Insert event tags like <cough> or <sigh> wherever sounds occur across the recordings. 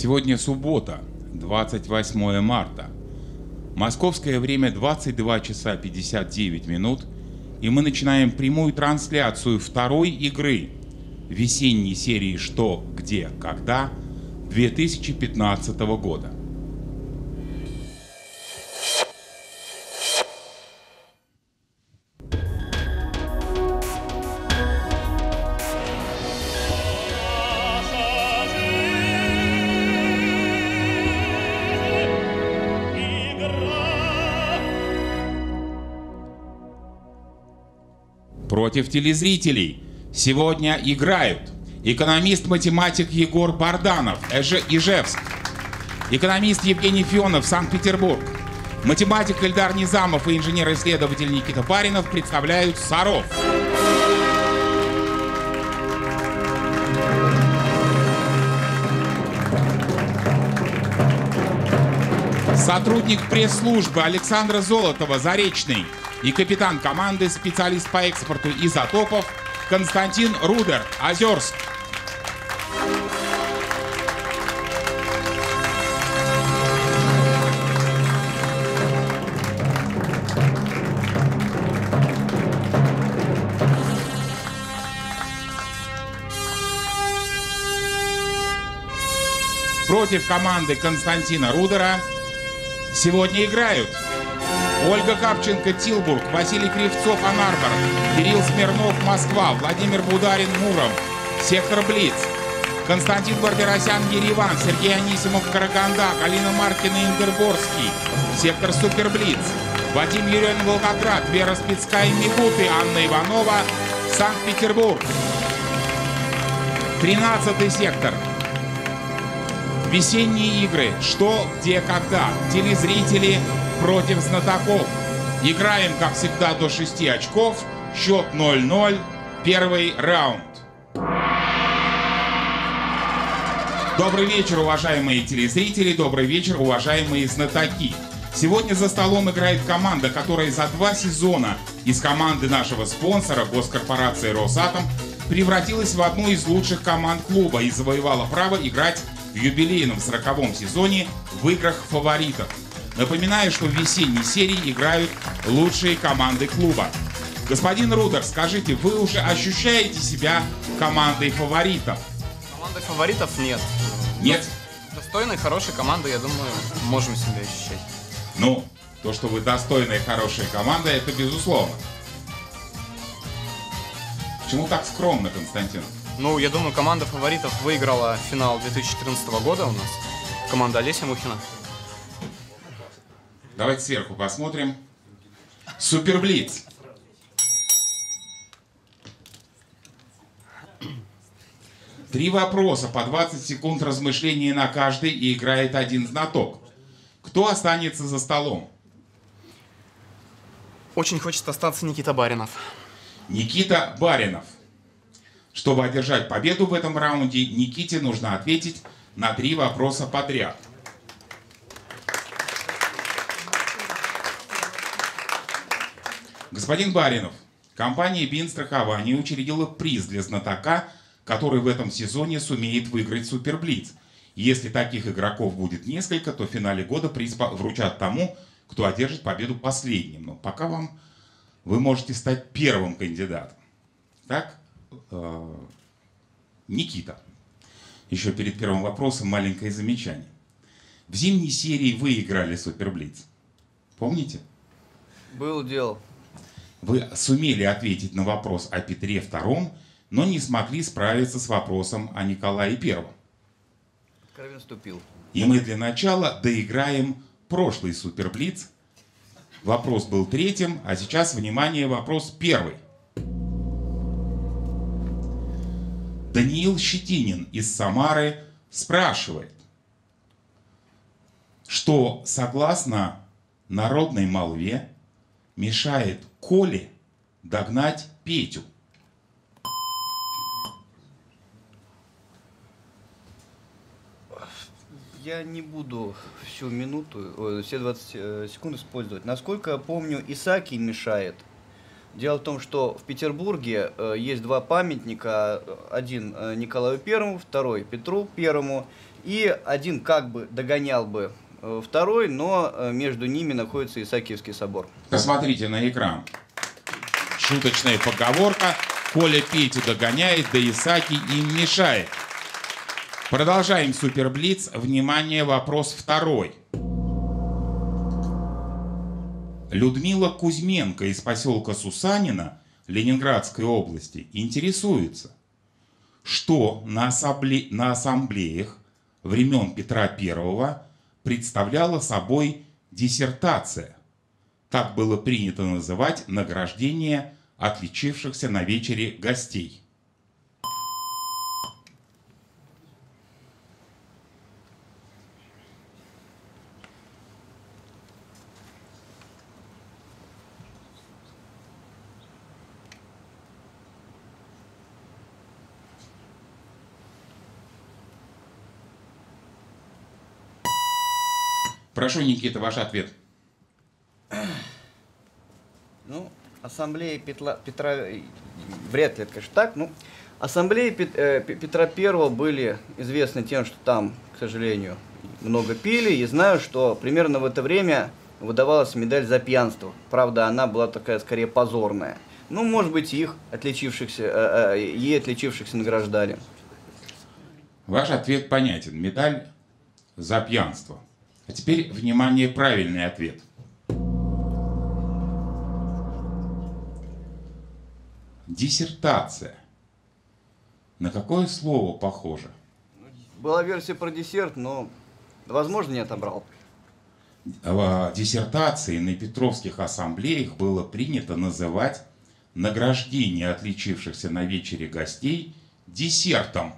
Сегодня суббота, 28 марта. Московское время 22 часа 59 минут, и мы начинаем прямую трансляцию второй игры весенней серии «Что, где, когда» 2015 года. Против телезрителей. Сегодня играют экономист-математик Егор Барданов, Ижевск, экономист Евгений Фионов, Санкт-Петербург, математик Эльдар Низамов и инженер-исследователь Никита Баринов представляют Саров. Сотрудник пресс-службы Александра Золотова, Заречный, и капитан команды, специалист по экспорту изотопов Константин Рудер, Озерск. Против команды Константина Рудера сегодня играют Ольга Капченко, Тилбург, Василий Кривцов, Анарбор, Кирилл Смирнов, Москва, Владимир Бударин, Муром, Сектор Блиц, Константин Бардеросян, Ереван, Сергей Анисимов, Караганда, Галина Маркина, Индерборский, Сектор Суперблиц, Вадим Юрьевин, Волгоград, Вера Спицкая, Мигуты, Анна Иванова, Санкт-Петербург. 13 сектор. Весенние игры. Что, где, когда. Телезрители против знатоков. Играем, как всегда, до 6 очков. Счет 0-0. Первый раунд. Добрый вечер, уважаемые телезрители. Добрый вечер, уважаемые знатоки. Сегодня за столом играет команда, которая за два сезона из команды нашего спонсора, госкорпорации «Росатом», превратилась в одну из лучших команд клуба и завоевала право играть в юбилейном 40-м сезоне в играх фаворитов. Напоминаю, что в весенней серии играют лучшие команды клуба. Господин Рудер, скажите, вы уже ощущаете себя командой фаворитов? Команды фаворитов нет. Нет? Достойной, хорошей команды, я думаю, можем себя ощущать. Ну, то, что вы достойная хорошая команда, это безусловно. Почему так скромно, Константин? Ну, я думаю, команда фаворитов выиграла финал 2014 года у нас. Команда Олеся Мухина. Давайте сверху посмотрим. Суперблиц. Три вопроса по 20 секунд размышления на каждый и играет один знаток. Кто останется за столом? Очень хочет остаться Никита Баринов. Никита Баринов. Чтобы одержать победу в этом раунде, Никите нужно ответить на три вопроса подряд. Господин Баринов, компания БИН страхования учредила приз для знатока, который в этом сезоне сумеет выиграть Суперблиц. Если таких игроков будет несколько, то в финале года приз вручат тому, кто одержит победу последним. Но пока вам вы можете стать первым кандидатом. Так, э, Никита. Еще перед первым вопросом маленькое замечание. В зимней серии вы играли Суперблиц. Помните? Был дело. Вы сумели ответить на вопрос о Петре II, но не смогли справиться с вопросом о Николае I. Кровин ступил. И мы для начала доиграем прошлый Суперблиц. Вопрос был третьим, а сейчас, внимание, вопрос первый. Даниил Щетинин из Самары спрашивает, что согласно народной молве мешает Коле догнать Петю. Я не буду всю минуту, все 20 э, секунд использовать. Насколько я помню, Исаки мешает. Дело в том, что в Петербурге э, есть два памятника. Один э, Николаю Первому, второй Петру Первому. И один как бы догонял бы второй, но э, между ними находится Исаакиевский собор. Посмотрите на экран. Шуточная поговорка. Коля Петю догоняет, да Исаки им мешает. Продолжаем Суперблиц. Внимание, вопрос второй. Людмила Кузьменко из поселка Сусанина Ленинградской области интересуется, что на, ассамбле... на ассамблеях времен Петра I представляла собой диссертация. Так было принято называть награждение отличившихся на вечере гостей. Прошу, Никита, ваш ответ. Ну, ассамблея Петла, Петра, вряд ли это, конечно, так, ну, ассамблеи Пет- э, Пе- Петра Первого были известны тем, что там, к сожалению, много пили, и знаю, что примерно в это время выдавалась медаль за пьянство. Правда, она была такая, скорее, позорная. Ну, может быть, их отличившихся, э, э, ей отличившихся награждали. Ваш ответ понятен. Медаль за пьянство. А теперь, внимание, правильный ответ. Диссертация. На какое слово похоже? Была версия про десерт, но, возможно, не отобрал. В диссертации на Петровских ассамблеях было принято называть награждение отличившихся на вечере гостей десертом.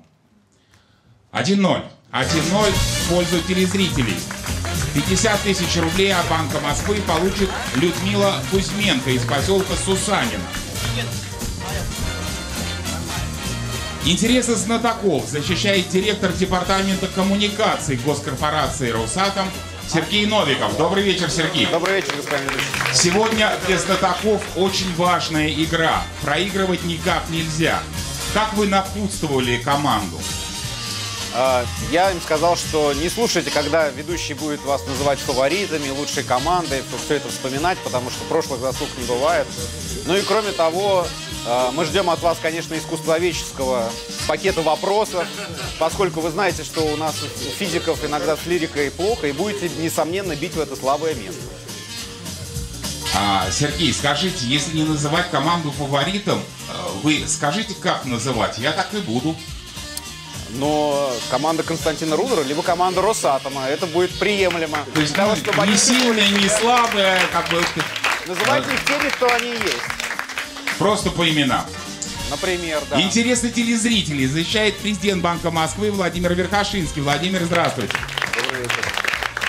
1-0. 1-0 в пользу телезрителей. 50 тысяч рублей от Банка Москвы получит Людмила Кузьменко из поселка Сусанина. Интересы знатоков защищает директор департамента коммуникаций госкорпорации «Росатом» Сергей Новиков. Добрый вечер, Сергей. Добрый вечер, господин ведущий. Сегодня для знатоков очень важная игра. Проигрывать никак нельзя. Как вы напутствовали команду? А, Я им сказал, что не слушайте, когда ведущий будет вас называть фаворитами, лучшей командой, все это вспоминать, потому что прошлых заслуг не бывает. Ну и кроме того, а, мы ждем от вас, конечно, искусствоведческого пакета вопросов, поскольку вы знаете, что у нас у физиков иногда с лирикой плохо, и будете, несомненно, бить в это слабое место. А, Сергей, скажите, если не называть команду фаворитом, э, вы скажите, как называть? Я так и буду. Но команда Константина Рудера, либо команда Росатома, это будет приемлемо. То есть Для того, чтобы не они сильная, не слабая, как бы Называйте их теми, кто они есть. просто по именам. Например, да. Интересы телезрителей защищает президент Банка Москвы Владимир Верхошинский. Владимир, здравствуйте.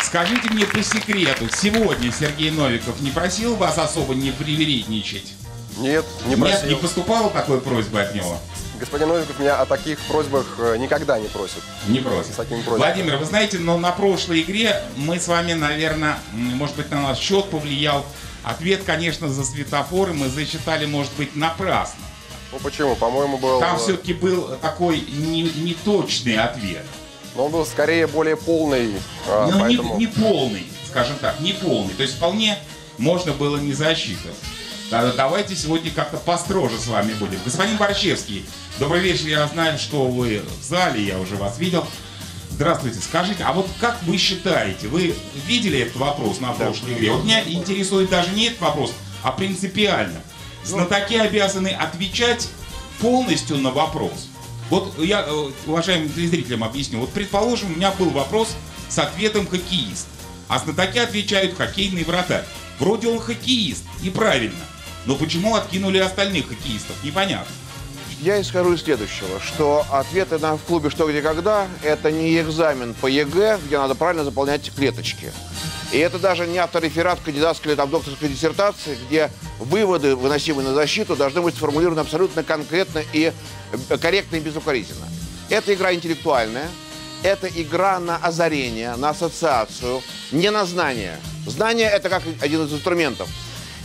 Скажите мне по секрету, сегодня Сергей Новиков не просил вас особо не привередничать? Нет, не Нет, просил. не поступало такой просьбы от него? Господин Новиков меня о таких просьбах э, никогда не просит. Не просит. С такими просьбами. Владимир, вы знаете, но на прошлой игре мы с вами, наверное, может быть, на наш счет повлиял. Ответ, конечно, за светофоры мы засчитали, может быть, напрасно. Ну почему? По-моему, был... Там э, все-таки был такой не- неточный ответ. Но он был скорее более полный, э, Ну, не, поэтому... не полный, скажем так, не полный. То есть вполне можно было не засчитывать. Да, Давайте сегодня как-то построже с вами будем. Господин Борщевский, добрый вечер. Я знаю, что вы в зале, я уже вас видел. Здравствуйте. Скажите, а вот как вы считаете, вы видели этот вопрос на прошлой игре? Вот меня интересует даже не этот вопрос, а принципиально. Знатоки обязаны отвечать полностью на вопрос. Вот я э, уважаемым телезрителям объясню. Вот предположим, у меня был вопрос с ответом хоккеист. А знатоки отвечают хоккейный вратарь. Вроде он хоккеист, и правильно. Но почему откинули остальных хоккеистов? Непонятно. Я исхожу из следующего, что ответы на в клубе «Что, где, когда» — это не экзамен по ЕГЭ, где надо правильно заполнять клеточки. И это даже не автореферат кандидатской или там, докторской диссертации, где выводы, выносимые на защиту, должны быть сформулированы абсолютно конкретно и э, корректно и безукоризненно. Это игра интеллектуальная, это игра на озарение, на ассоциацию, не на знание. Знание — это как один из инструментов.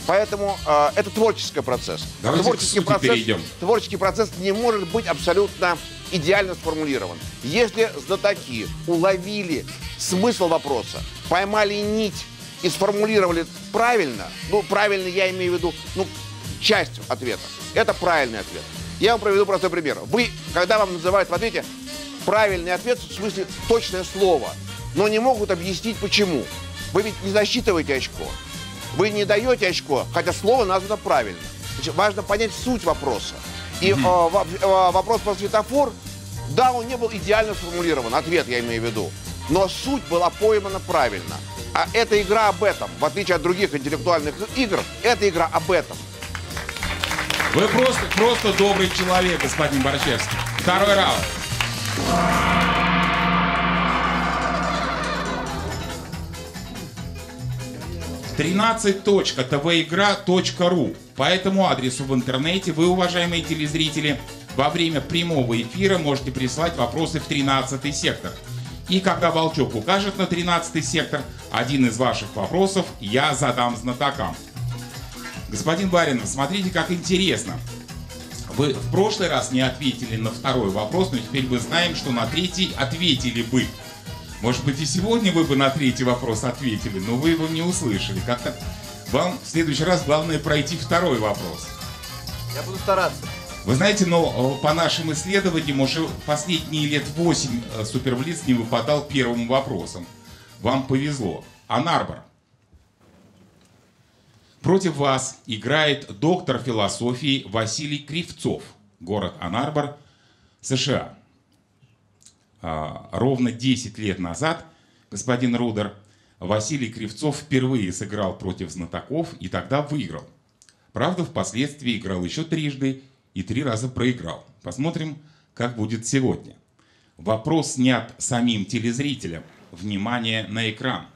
Поэтому э, это творческий процесс. Давайте творческий процесс, перейдем. творческий процесс не может быть абсолютно идеально сформулирован. Если знатоки уловили смысл вопроса, поймали нить и сформулировали правильно, ну, правильно я имею в виду, ну, часть ответа, это правильный ответ. Я вам проведу простой пример. Вы, когда вам называют в ответе правильный ответ, в смысле точное слово, но не могут объяснить почему. Вы ведь не засчитываете очко. Вы не даете очко, хотя слово названо правильно. Значит, важно понять суть вопроса. И э, во- э, вопрос про светофор, да, он не был идеально сформулирован, ответ я имею в виду. Но суть была поймана правильно. А эта игра об этом, в отличие от других интеллектуальных игр, эта игра об этом. Вы просто, просто добрый человек, господин Борчевский. Второй раунд. 13.tvigра.ru По этому адресу в интернете вы, уважаемые телезрители, во время прямого эфира можете прислать вопросы в 13 сектор. И когда Волчок укажет на 13 сектор, один из ваших вопросов я задам знатокам. Господин Баринов, смотрите, как интересно. Вы в прошлый раз не ответили на второй вопрос, но теперь мы знаем, что на третий ответили бы. Может быть, и сегодня вы бы на третий вопрос ответили, но вы его не услышали. Как-то вам в следующий раз главное пройти второй вопрос. Я буду стараться. Вы знаете, но э, по нашим исследованиям уже последние лет 8 э, Суперблиц не выпадал первым вопросом. Вам повезло. Анарбор. Против вас играет доктор философии Василий Кривцов, город Анарбор, США. А, ровно 10 лет назад, господин Рудер, Василий Кривцов впервые сыграл против знатоков и тогда выиграл. Правда, впоследствии играл еще трижды и три раза проиграл. Посмотрим, как будет сегодня. Вопрос снят самим телезрителям. Внимание на экран.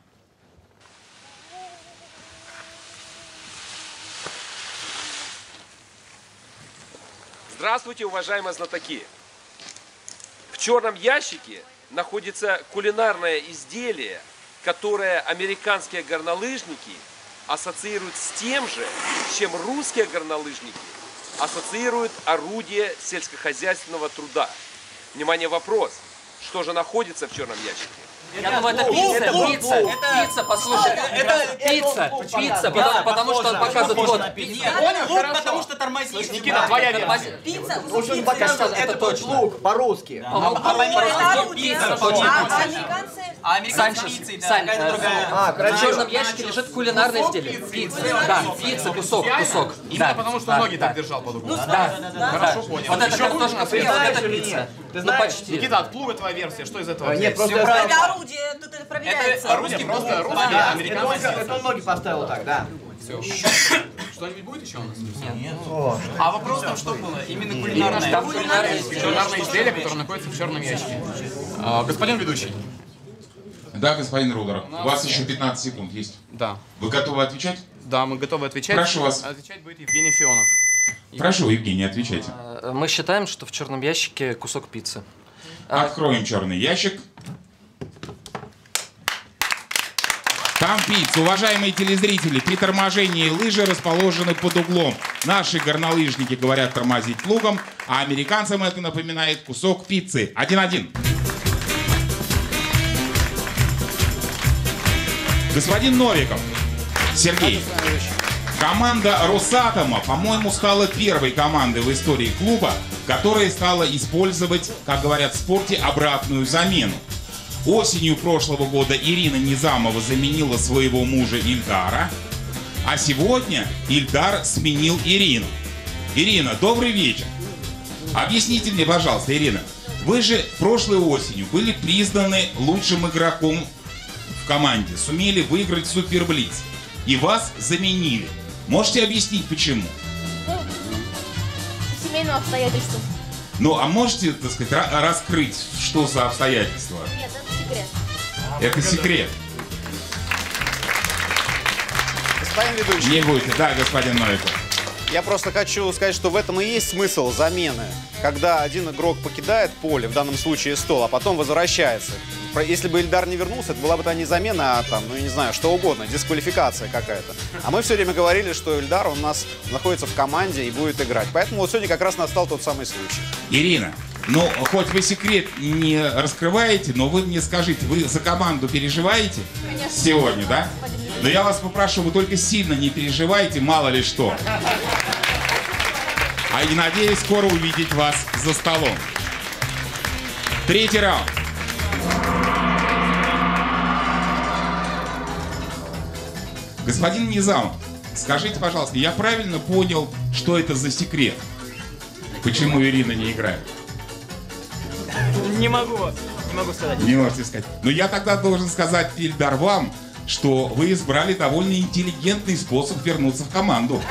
Здравствуйте, уважаемые знатоки! Черном ящике находится кулинарное изделие, которое американские горнолыжники ассоциируют с тем же, чем русские горнолыжники ассоциируют орудие сельскохозяйственного труда. Внимание, вопрос. Что же находится в черном ящике? Я думаю, это пицца, пицца, пицца, послушай, это пицца, пицца, потому, потому что он показывает вот. Понял? потому что тормозишь. Никита, твоя версия. Пицца, Очень показывает, это это точно. лук по-русски. По-моему, пицца, точно. А американцы? А американцы пиццы, да, Сань, какая-то другая. А, в красиво. черном ящике лежит кулинарное изделие. Пицца, да, пицца, кусок, кусок. Именно Да, потому, что да, ноги да. так держал под углом. Да, Хорошо, понял. Вот это картошка фри, вот это пицца. Ты Ну, знаешь? почти. Никита, от плуга твоя версия, что из этого А, Нет, просто орудие, тут это Это проверяется. русский, просто русский, американский. это он ноги поставил так, да. Что-нибудь будет еще у нас? О, А вопрос там что было? Именно кулинарное. Там кулинарное изделие. Которое находится в черном ящике. А, Господин ведущий. Да, господин Рудер, у вас еще 15 секунд есть. Да. Вы готовы отвечать? Да, мы готовы отвечать. Прошу вас. Отвечать будет Евгений Фионов. Прошу, Евгений, отвечайте. Э, Мы считаем, что в черном ящике кусок пиццы. Откроем черный ящик. Там пицца. Уважаемые телезрители, при торможении лыжи расположены под углом. Наши горнолыжники говорят тормозить плугом, а американцам это напоминает кусок пиццы. Один-один. Господин Новиков, Сергей, команда Росатома, по-моему, стала первой командой в истории клуба, которая стала использовать, как говорят в спорте, обратную замену. Осенью прошлого года Ирина Низамова заменила своего мужа Ильдара, а сегодня Ильдар сменил Ирину. Ирина, добрый вечер. Объясните мне, пожалуйста, Ирина, вы же прошлой осенью были признаны лучшим игроком в команде, сумели выиграть Суперблиц, и вас заменили. Можете объяснить, почему? семейным обстоятельствам. Ну, а можете, так сказать, ра- раскрыть, что за обстоятельства? Нет, это секрет. Это секрет. Господин ведущий, Не будете, да, господин Новиков. я просто хочу сказать, что в этом и есть смысл замены. Когда один игрок покидает поле, в данном случае стол, а потом возвращается. Если бы Ильдар не вернулся, это была бы то не замена, а там, ну я не знаю, что угодно, дисквалификация какая-то. А мы все время говорили, что Ильдар у нас находится в команде и будет играть. Поэтому вот сегодня как раз настал тот самый случай. Ирина, Ну, хоть вы секрет не раскрываете, но вы мне скажите, вы за команду переживаете? Конечно. Сегодня, да? Но я вас попрошу, вы только сильно не переживайте, мало ли что. А и надеюсь скоро увидеть вас за столом. Третий раунд. Господин Низам, скажите, пожалуйста, я правильно понял, что это за секрет? Почему Ирина не играет? <laughs> Не могу, не могу сказать. Не можете сказать. Но я тогда должен сказать, Ильдар, вам, что вы избрали довольно интеллигентный способ вернуться в команду.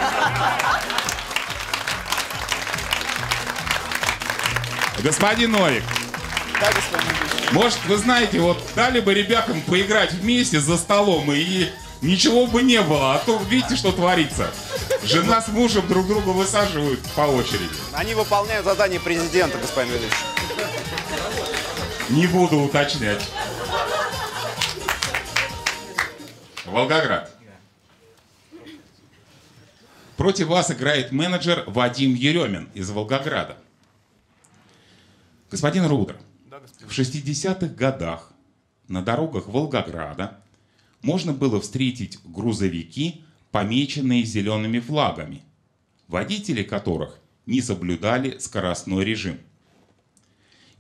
Господин Новик, Да, господин. может, вы знаете, вот дали бы ребятам поиграть вместе за столом, и ничего бы не было, а то видите, что творится. Жена с мужем друг друга высаживают по очереди. Они выполняют задание президента, господин ведущий. Не буду уточнять. Волгоград. Против вас играет менеджер Вадим Еремин из Волгограда. Господин Рудер, в 60-х годах на дорогах Волгограда можно было встретить грузовики, помеченные зелеными флагами, водители которых не соблюдали скоростной режим.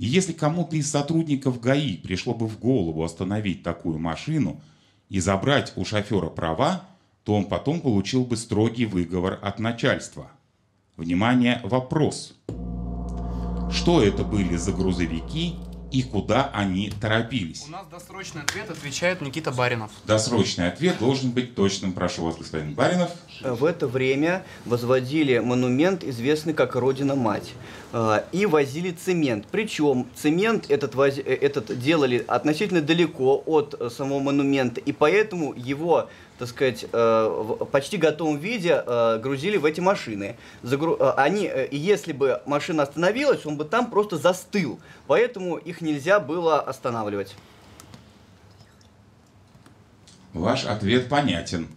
И если кому-то из сотрудников ГАИ пришло бы в голову остановить такую машину и забрать у шофера права, то он потом получил бы строгий выговор от начальства. Внимание, вопрос. Что это были за грузовики и куда они торопились? У нас досрочный ответ отвечает Никита Баринов. Досрочный ответ должен быть точным. Прошу вас, господин Баринов. В это время возводили монумент, известный как Родина-Мать, э, и возили цемент. Причем цемент этот, воз- э, этот делали относительно далеко от э, самого монумента, и поэтому его, так сказать, э, в почти готовом виде э, грузили в эти машины. Загру- э, Они, если бы машина остановилась, он бы там просто застыл, поэтому их нельзя было останавливать. Ваш ответ понятен.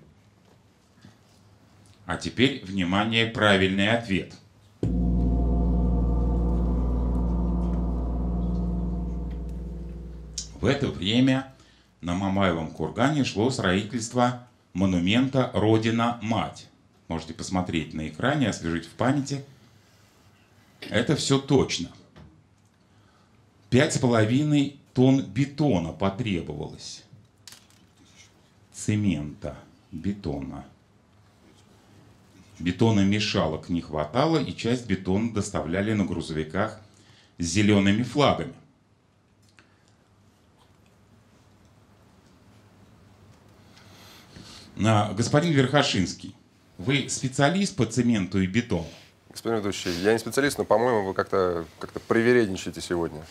А теперь, внимание, правильный ответ. В это время на Мамаевом кургане шло строительство монумента «Родина-Мать». Можете посмотреть на экране, освежить в памяти. Это все точно. Пять с половиной тонн бетона потребовалось цемента, бетона. Бетономешалок не хватало, и часть бетона доставляли на грузовиках с зелеными флагами. Господин Верхошинский, вы специалист по цементу и бетону? Господин ведущий, я не специалист, но, по-моему, вы как-то как привередничаете сегодня.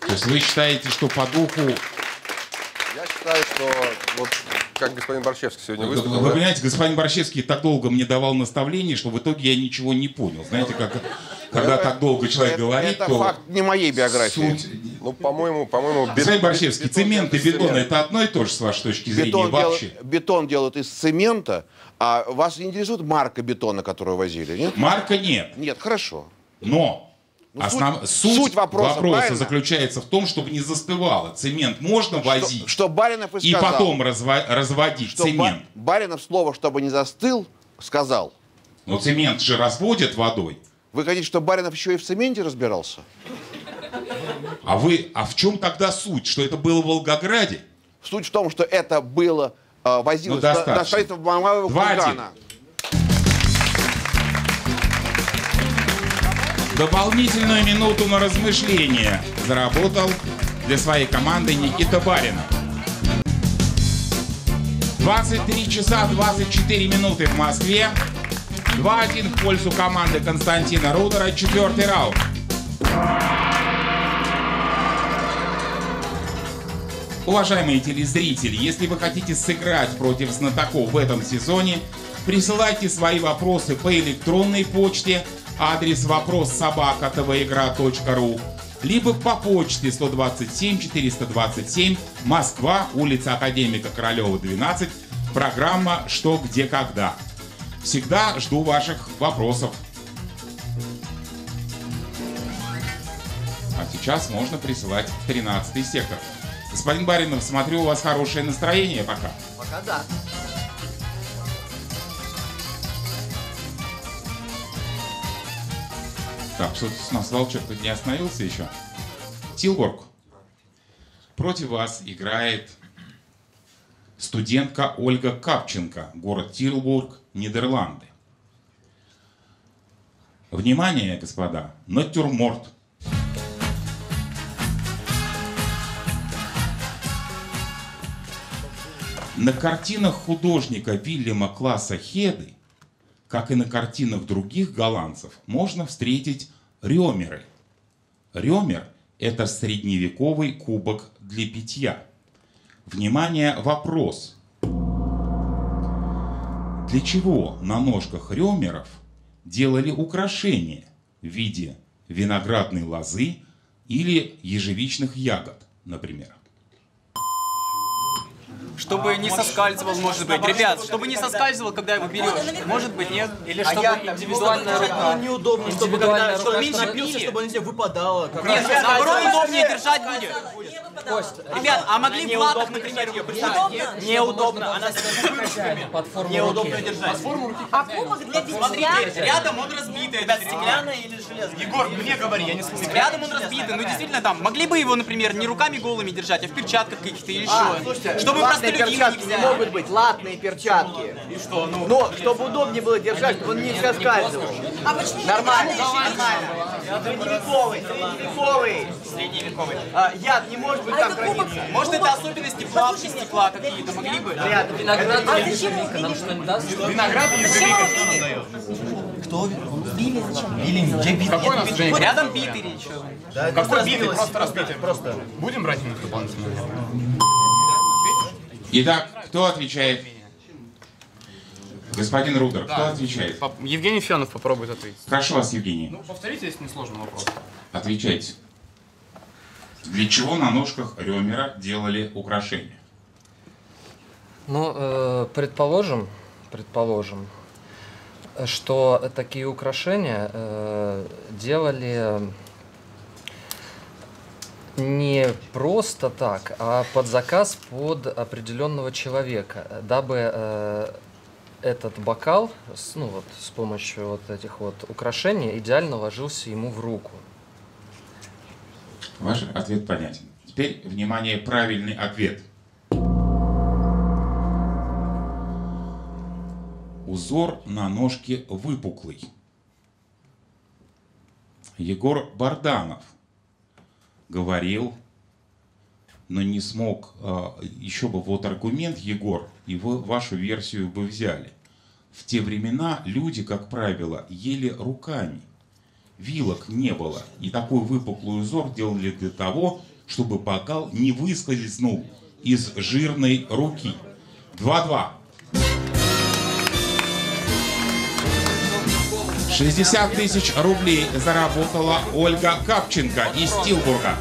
То есть вы считаете, что по духу... Я считаю, что вот как господин Борщевский сегодня Вы, выступил... вы да, понимаете, господин Борщевский так долго мне давал наставление, что в итоге я ничего не понял. Знаете, как когда так долго человек это, говорит, это то факт не моей биографии. суть... Ну, по-моему, по-моему... бет- Господин Борщевский, бетон цемент и бетон цемент. это одно и то же с вашей точки зрения Бетон, вообще? дел- бетон делают из цемента, а вас не интересует марка бетона, которую возили, нет? Марка нет, Нет, хорошо. но Ну, основ- суть- суть, суть вопроса, правильно? заключается в том, чтобы не застывало. Цемент можно возить Что, что Баринов и и сказал. потом разва- разводить что Ба- цемент. Баринов слово, чтобы не застыл, сказал. Но цемент же разводят водой. Вы хотите, чтобы Баринов еще и в цементе разбирался? А вы, а в чем тогда суть? Что это было в Волгограде? Суть в том, что это было э, возилось Ну, достаточно. на строительство Мамаева кургана. Дополнительную минуту на размышление заработал для своей команды Никита Баринов. 23 часа 24 минуты в Москве. 2-1 в пользу команды Константина Рудера. Четвертый раунд. Уважаемые телезрители, если вы хотите сыграть против знатоков в этом сезоне, присылайте свои вопросы по электронной почте, адрес вопрос собака твоигра.ру, либо по почте 127 427 Москва, улица Академика Королева 12, программа «Что, где, когда». Всегда жду ваших вопросов. А сейчас можно присылать в 13 сектор. Господин Баринов, смотрю, у вас хорошее настроение пока. Пока да. Так, что-то у нас волчок тут не остановился еще. Тилбург. Против вас играет студентка Ольга Капченко, город Тилбург, Нидерланды. Внимание, господа, натюрморт. На картинах художника Вильяма Класса Хеды, как и на картинах других голландцев, можно встретить рёмеры. Рёмер – это средневековый кубок для питья. Внимание, вопрос. Для чего на ножках рёмеров делали украшения в виде виноградной лозы или ежевичных ягод, например? Чтобы не соскальзывал, может быть. Ребят, чтобы не соскальзывал, когда его берешь. Может быть, нет? Или А чтобы индивидуальная рука. неудобно, чтобы когда, чтобы меньше чтобы- пился, чтобы он не выпадало. Нет, наоборот, удобнее держать будет. Кость, Ребят, а могли в латах, например, ее представить? Неудобно. Она форму неудобно держать. А кубок для Смотрите, битья? рядом он разбитый. Ребят, это стеклянная или железная? Егор, мне говори, я не слышу. Рядом он разбитый, ну действительно там. Могли бы его, например, не руками голыми держать, а в перчатках каких-то или А, слушайте, Чтобы латные перчатки не могут быть, латные перчатки. И что, ну? Но, чтобы удобнее было держать, чтобы он не соскальзывал. А почему Нормально, нормально. Средневековый, средневековый. Средневековый. А, яд не может быть А там храниться. Может, это особенности плавки стекла какие-то могли бы? Ряд. Виноград А или зачем ежевика нам что-нибудь даст? Виноград и ежевика что нам дает? били? Зачем? Какой у нас Женя? Рядом битый речь. Какой битый? Просто разбитый. Просто. Будем брать минут дополнительно? Итак, кто отвечает? Господин Рудер, кто отвечает? Евгений Фенов попробует ответить. Прошу вас, Евгений, Ну, повторите, если не сложный вопрос. отвечайте. Для чего на ножках Рёмера делали украшения? Ну, э, предположим, предположим, что такие украшения э, делали не просто так, а под заказ под определенного человека, дабы э, этот бокал, с- ну вот с помощью вот этих вот украшений идеально ложился ему в руку. Ваш ответ понятен. Теперь, внимание, правильный ответ. Узор на ножке выпуклый. Егор Барданов говорил, но не смог, а, еще бы вот аргумент, Егор, и вы вашу версию бы взяли. В те времена люди, как правило, ели руками. Вилок не было. И такой выпуклый узор делали для того, чтобы бокал не выскользнул из жирной руки. 2-2. 60 тысяч рублей заработала Ольга Капченко из Тилбурга.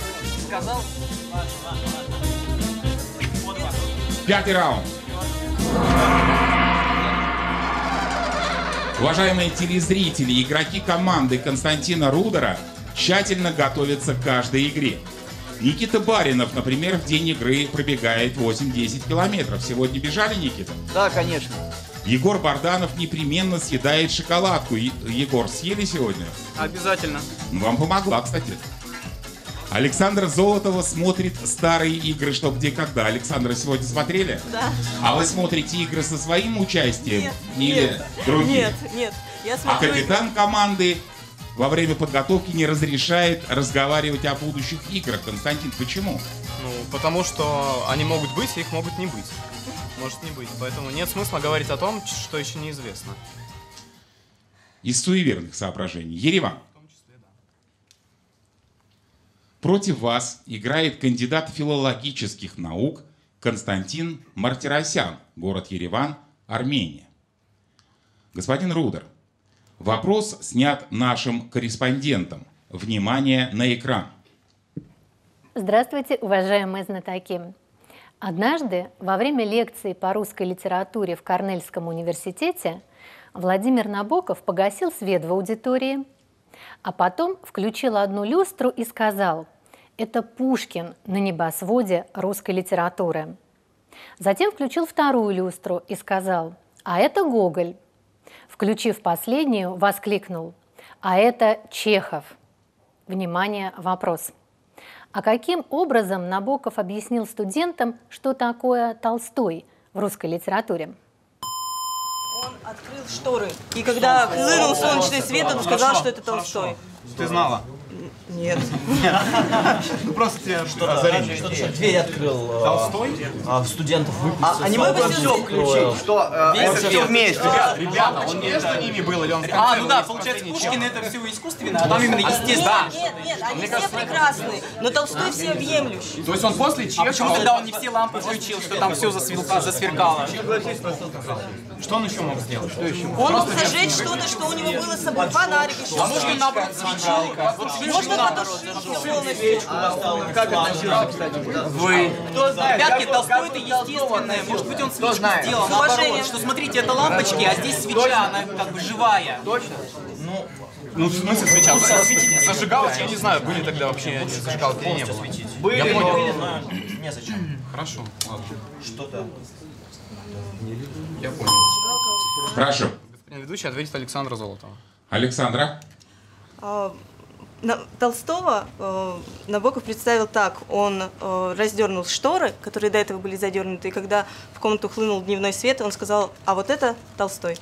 Пятый раунд. Уважаемые телезрители, игроки команды Константина Рудера тщательно готовятся к каждой игре. Никита Баринов, например, в день игры пробегает 8-10 километров. Сегодня бежали, Никита? Да, конечно. Егор Барданов непременно съедает шоколадку. Е- Егор, съели сегодня? Обязательно. Ну, Вам помогла, кстати. Александра Золотова смотрит старые игры «Что, где, когда». Александра, сегодня смотрели? Да. А вы смотрите игры со своим участием Нет, или нет, другие? Нет, нет. Я А смотрю... капитан команды во время подготовки не разрешает разговаривать о будущих играх. Константин, почему? Ну, потому что они могут быть, а их могут не быть. Может не быть. Поэтому нет смысла говорить о том, что еще неизвестно. Из суеверных соображений. Ереван. Против вас играет кандидат филологических наук Константин Мартиросян, город Ереван, Армения. Господин Рудер, вопрос снят нашим корреспондентом. Внимание на экран. Здравствуйте, уважаемые знатоки! Однажды во время лекции по русской литературе в Корнельском университете Владимир Набоков погасил свет в аудитории, а потом включил одну люстру и сказал это Пушкин на небосводе русской литературы. Затем включил вторую люстру и сказал «А это Гоголь». Включив последнюю, воскликнул «А это Чехов». Внимание, вопрос. А каким образом Набоков объяснил студентам, что такое Толстой в русской литературе? Он открыл шторы. И когда хлынул солнечный свет, он сказал, что это Толстой. Ты знала? Нет. <laughs> Ну просто тебе Что-то, озарение. что дверь открыл. э, Толстой? А, студентов выпустил. А они могут все включить? Что, э, это все вместе? Ребята, он не между ними был, или он А, ну да, получается, Пушкин это все искусственно, а там именно естественно. Нет, нет, они все прекрасны, но Толстой всеобъемлющий. То есть он после А почему Чехова... тогда он не все лампы включил, что там все засверкало? Что он еще мог сделать? Что еще? Он мог зажечь что-то, что у него было с собой, фонарик еще. А может он наоборот свечу? Может полностью. Как относился, кстати? Вы. Кто знает? Ребятки, Толстой это естественное. Может быть он свечку сделал наоборот, уважением. что смотрите, это лампочки, а здесь свеча, она как бы живая. Точно? Ну, в смысле свеча? Осветить. Зажигалки, я не знаю, были тогда вообще зажигалки или не было. Были, Я понял. но- Незачем. Хорошо, ладно. Что-то. Я понял. Хорошо. Господин ведущий ответит Александра Золотова. Александра? Толстого э, Набоков представил так. Он э, раздернул шторы, которые до этого были задернуты, и когда в комнату хлынул дневной свет, он сказал, а вот это Толстой.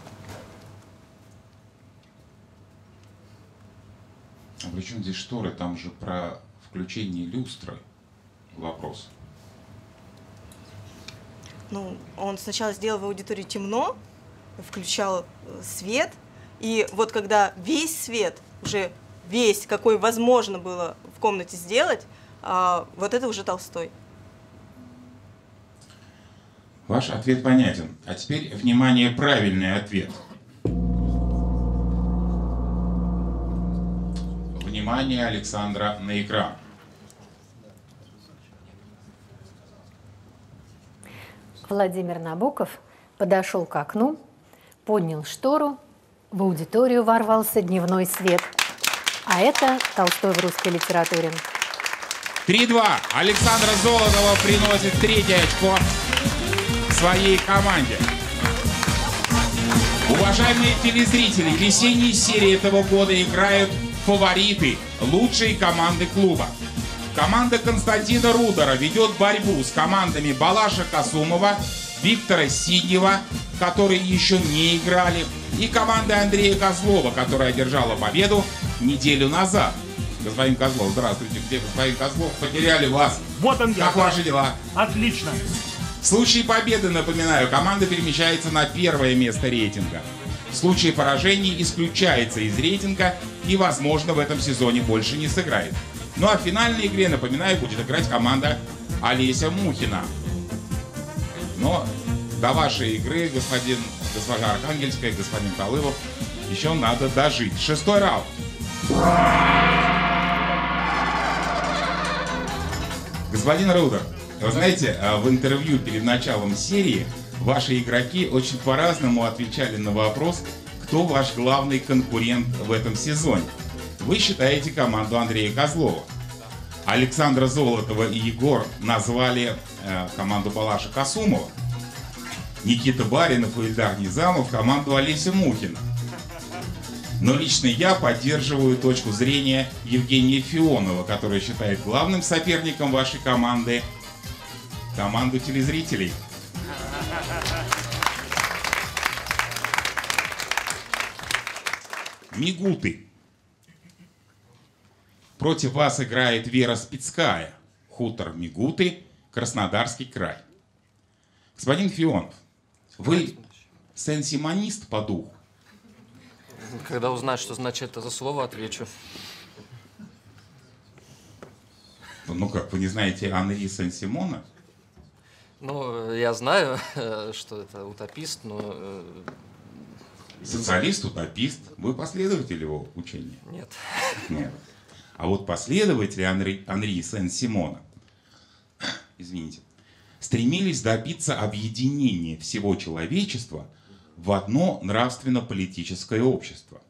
А при чем здесь шторы? Там же про включение люстры вопрос. Ну, он сначала сделал в аудитории темно, включал э, свет, и вот когда весь свет, уже весь, какой возможно было в комнате сделать, а, вот это уже Толстой. Ваш ответ понятен. А теперь, внимание, правильный ответ. Внимание Александра на экран. Владимир Набоков подошел к окну, поднял штору, в аудиторию ворвался дневной свет. А это Толстой в русской литературе. 3-2. Александра Золотова приносит третье очко своей команде. Уважаемые телезрители, в весенней серии этого года играют фавориты лучшей команды клуба. Команда Константина Рудера ведет борьбу с командами Балаша Касумова, Виктора Синьева, которые еще не играли, и команда Андрея Козлова, которая одержала победу неделю назад. Господин Козлов, здравствуйте. Где господин Козлов? Потеряли вас. Вот он я. Как ваши дела? Отлично. В случае победы, напоминаю, команда перемещается на первое место рейтинга. В случае поражений исключается из рейтинга и, возможно, в этом сезоне больше не сыграет. Ну а в финальной игре, напоминаю, будет играть команда Олеся Мухина. Но до вашей игры, господин, госпожа Архангельская, господин Талывов, еще надо дожить. Шестой раунд. Господин Рудер, вы знаете, а, в интервью перед началом серии ваши игроки очень по-разному отвечали на вопрос, кто ваш главный конкурент в этом сезоне. Вы считаете команду Андрея Козлова. Александра Золотова и Егор назвали э, команду Балаша Касумова. Никита Баринов и Ильдар Низамов команду Олеся Мухина. Но лично я поддерживаю точку зрения Евгения Фионова, который считает главным соперником вашей команды команду телезрителей. Мигуты. Против вас играет Вера Спицкая. Хутор Мигуты, Краснодарский край. Господин Фионов, вы сенсимонист по духу? Когда узнаю, что значит это слово, отвечу. Ну как, вы не знаете Анри Сен-Симона? Ну, я знаю, что это утопист, но... э, Социалист, утопист. Вы последователь его учения? Нет. Нет. А вот последователи Анри, Анри Сен-Симона, извините, стремились добиться объединения всего человечества в одно нравственно-политическое общество.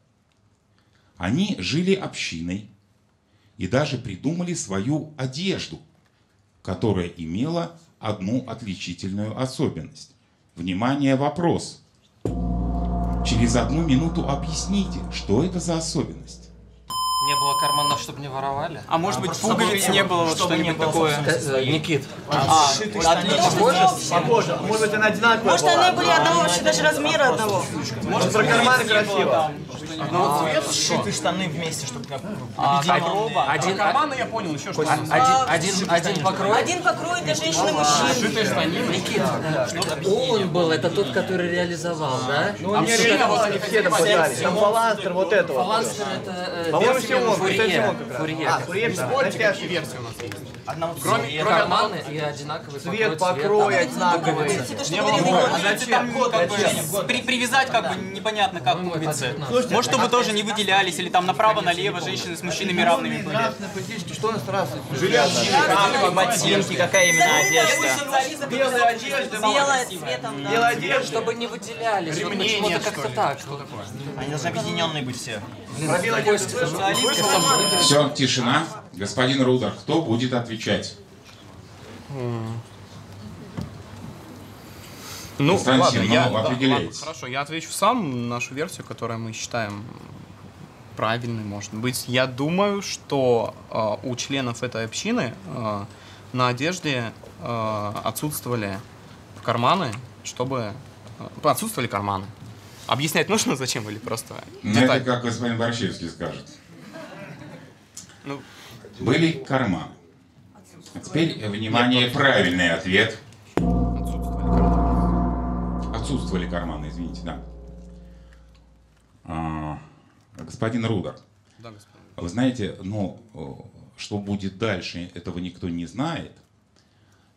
Они жили общиной и даже придумали свою одежду, которая имела одну отличительную особенность. Внимание, вопрос. Через одну минуту объясните, что это за особенность. Не было карманов, чтобы не воровали? А может быть, пуговиц не было, вот что-нибудь такое? Э, Никит. А, отлично. Похоже. Может быть, она одинаковая Может, была? они были одного, вообще даже размера одного. Может, про карманы красиво. Сшитые штаны вместе, чтобы как А, как- Один карманы я понял, еще что Один, один, один покрой. Один покрой для женщин и мужчин. Шитые штанины. Никита, он был, это тот, который реализовал, да? Ну, он не реализовал, они все там. Там фаланстер вот это вот. Фаланстер это э, По-моему, версия все он, Фурье. кстати, он как раз. Фурье. А, Фурье, да. Версии у нас есть. Одного Кроме, цвета. карманы и одинаковый Цвет покрой одинаковый. Не было как бы при- привязать как бы непонятно как пуговицы. Может, чтобы тоже не выделялись, или там направо-налево женщины с мужчинами равными были. Красные пыльчики, что у нас красные? Ботинки, какая именно одежда? Белая одежда. Белая цветом, да. Белая одежда. Чтобы не выделялись, Ремней нет, как-то что ли? так. Они должны объединенные быть все. Все, тишина. Господин Рудер, кто будет отвечать? Ну, ладно, ну, я, определяйтесь. ладно, хорошо, я отвечу сам нашу версию, которую мы считаем правильной, может быть. Я думаю, что э, у членов этой общины э, на одежде э, отсутствовали карманы, чтобы... э, отсутствовали карманы. Объяснять нужно, зачем, или просто Ну, это как господин Борщевский скажет. Ну, Были карманы. А теперь, э, внимание, правильный ответ. Отсутствовали карманы, извините, да. А, господин Рудер, да, господин. вы знаете, ну, э, что будет дальше, этого никто не знает.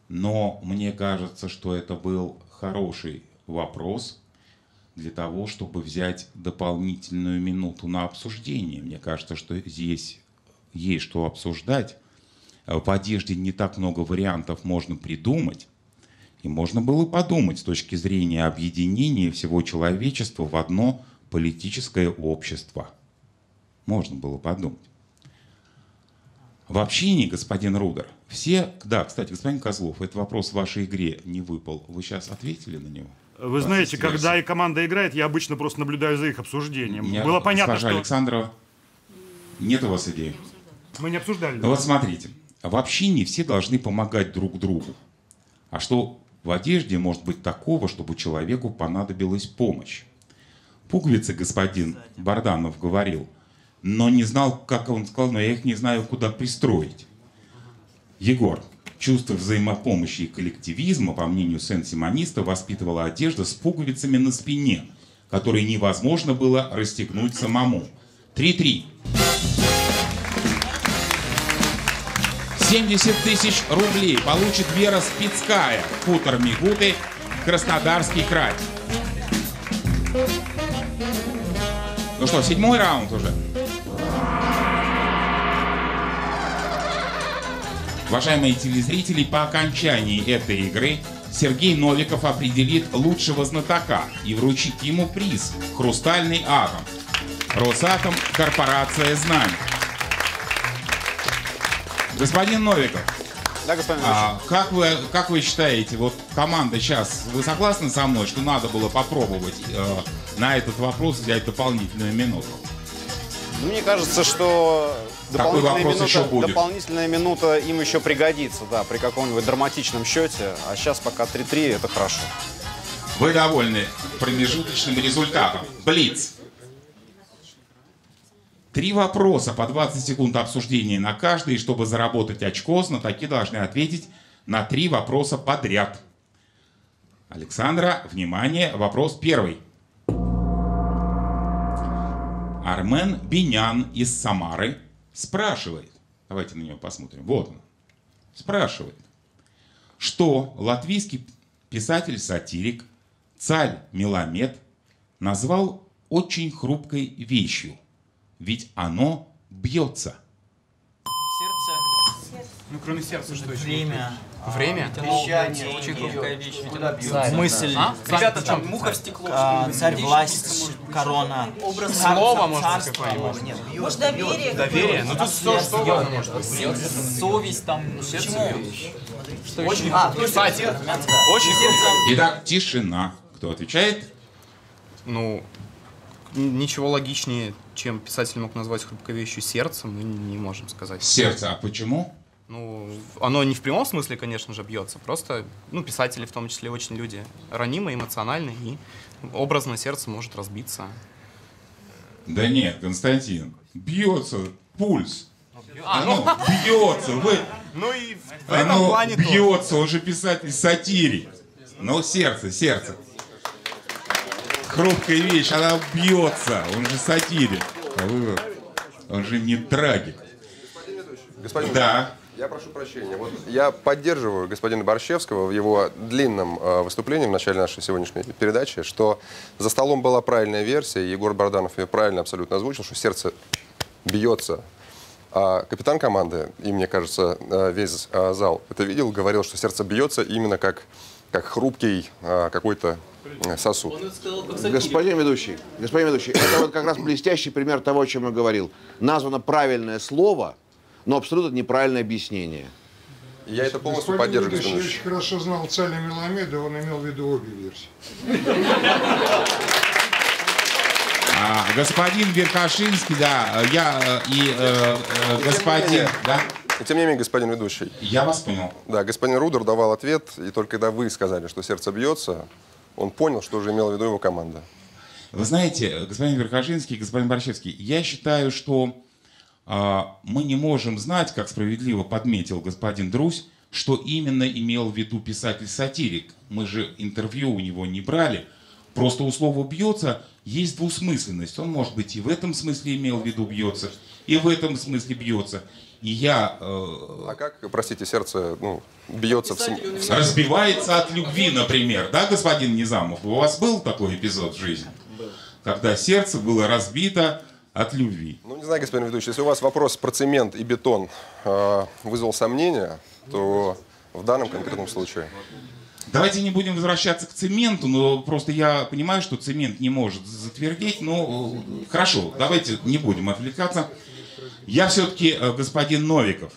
Но мне кажется, что это был хороший вопрос для того, чтобы взять дополнительную минуту на обсуждение. Мне кажется, что здесь есть что обсуждать. Э, В одежде не так много вариантов можно придумать. И можно было подумать с точки зрения объединения всего человечества в одно политическое общество. Можно было подумать. В общении, господин Рудер, все... Да, кстати, господин Козлов, этот вопрос в вашей игре не выпал. Вы сейчас ответили на него? Вы знаете, когда и команда играет, я обычно просто наблюдаю за их обсуждением. Мне- Было понятно, госпожа что Александрова, нет у вас идеи? Мы не обсуждали. Ну вот смотрите, в общине все должны помогать друг другу. А что в одежде может быть такого, чтобы человеку понадобилась помощь? Пуговицы господин Барданов говорил, но не знал, как он сказал, но я их не знаю, куда пристроить. Егор, чувство взаимопомощи и коллективизма, по мнению сен-симониста, воспитывала одежда с пуговицами на спине, которые невозможно было расстегнуть самому. 3-3. 70 тысяч рублей получит Вера Спицкая, хутор Мигуты, Краснодарский край. Ну что, седьмой раунд уже. Уважаемые телезрители, по окончании этой игры Сергей Новиков определит лучшего знатока и вручит ему приз «Хрустальный атом». Росатом – корпорация знаний. Господин Новиков, Да, господин а, как, вы, как вы считаете, вот команда сейчас, вы согласны со мной, что надо было попробовать э, на этот вопрос взять дополнительную минуту? Ну, Мне кажется, что дополнительная минута, еще будет. дополнительная минута им еще пригодится, да, при каком-нибудь драматичном счете. А сейчас пока 3-3, это хорошо. Вы довольны промежуточным результатом? Блиц. Три вопроса по 20 секунд обсуждения на каждый, и чтобы заработать очко, знатоки должны ответить на три вопроса подряд. Александра, внимание, вопрос первый. Армен Бинян из Самары спрашивает, давайте на него посмотрим, вот он, спрашивает, что латвийский писатель-сатирик Царь Меламед назвал очень хрупкой вещью, ведь оно бьется. Сердце. Ну, кроме сердца, что еще? Время. Время? Вещание. Очень хрупкая вещь. Мысль. А? Ребята, там муха в стекло. а, Царь, власть, может корона. Образ Слово, Нет, бьет, Может, доверие Доверие? Ну, тут все, что угодно может быть. Сердце, Совесть там. Почему? Что Очень еще? А. Кстати, очень круто. Итак, тишина. Кто отвечает? Ну, ничего логичнее, чем писатель мог назвать хрупкой вещью сердце, мы не можем сказать. Сердце. А почему? Ну, оно не в прямом смысле, конечно же, бьется. Просто, ну, писатели в том числе очень люди ранимые, эмоциональные, и образно сердце может разбиться. Да нет, Константин. Бьется пульс. А, Оно бьется. Вы... Ну и в этом Оно плане бьется. Он же писатель сатирик. Но сердце, сердце. Хрупкая вещь, она бьется. Он же сатирик. А вы- Он же не трагик. Господин Да. Я прошу прощения. Вот я поддерживаю господина Борщевского в его длинном э, выступлении в начале нашей сегодняшней передачи, что за столом была правильная версия, Егор Барданов ее правильно абсолютно озвучил, что сердце бьется. А капитан команды, и мне кажется, э, весь э, зал это видел, говорил, что сердце бьется именно как, как хрупкий э, какой-то э, сосуд. Господин ведущий, господин ведущий, это вот как раз блестящий пример того, о чем я говорил. Названо правильное слово, но абсолютно неправильное объяснение. Я это полностью Господин поддерживаю, ведущий господин очень хорошо знал цели Меламеда, он имел в виду обе версии. А, господин Верхошинский, да, я э, и э, э, господин... Да? И тем не менее, господин ведущий. Я вас понял. Да, господин Рудер давал ответ, и только когда вы сказали, что сердце бьется, он понял, что уже имела в виду его команда. Вы знаете, господин Верхошинский, господин Борщевский, я считаю, что а, мы не можем знать, как справедливо подметил господин Друзь, что именно имел в виду писатель-сатирик. Мы же интервью у него не брали. Просто у слова «бьется» есть двусмысленность. Он, может быть, и в этом смысле имел в виду «бьется», и в этом смысле «бьется». И я... э, А как, простите, сердце ну, бьется в, сем- разбивается от любви, например. Да, господин Низамов? У вас был такой эпизод в жизни? Когда сердце было разбито от любви. Ну, не знаю, господин ведущий, если у вас вопрос про цемент и бетон э, вызвал сомнения, то в данном конкретном случае... Давайте не будем возвращаться к цементу, но просто я понимаю, что цемент не может затвердеть, но э, хорошо, давайте не будем отвлекаться. Я все-таки господин Новиков.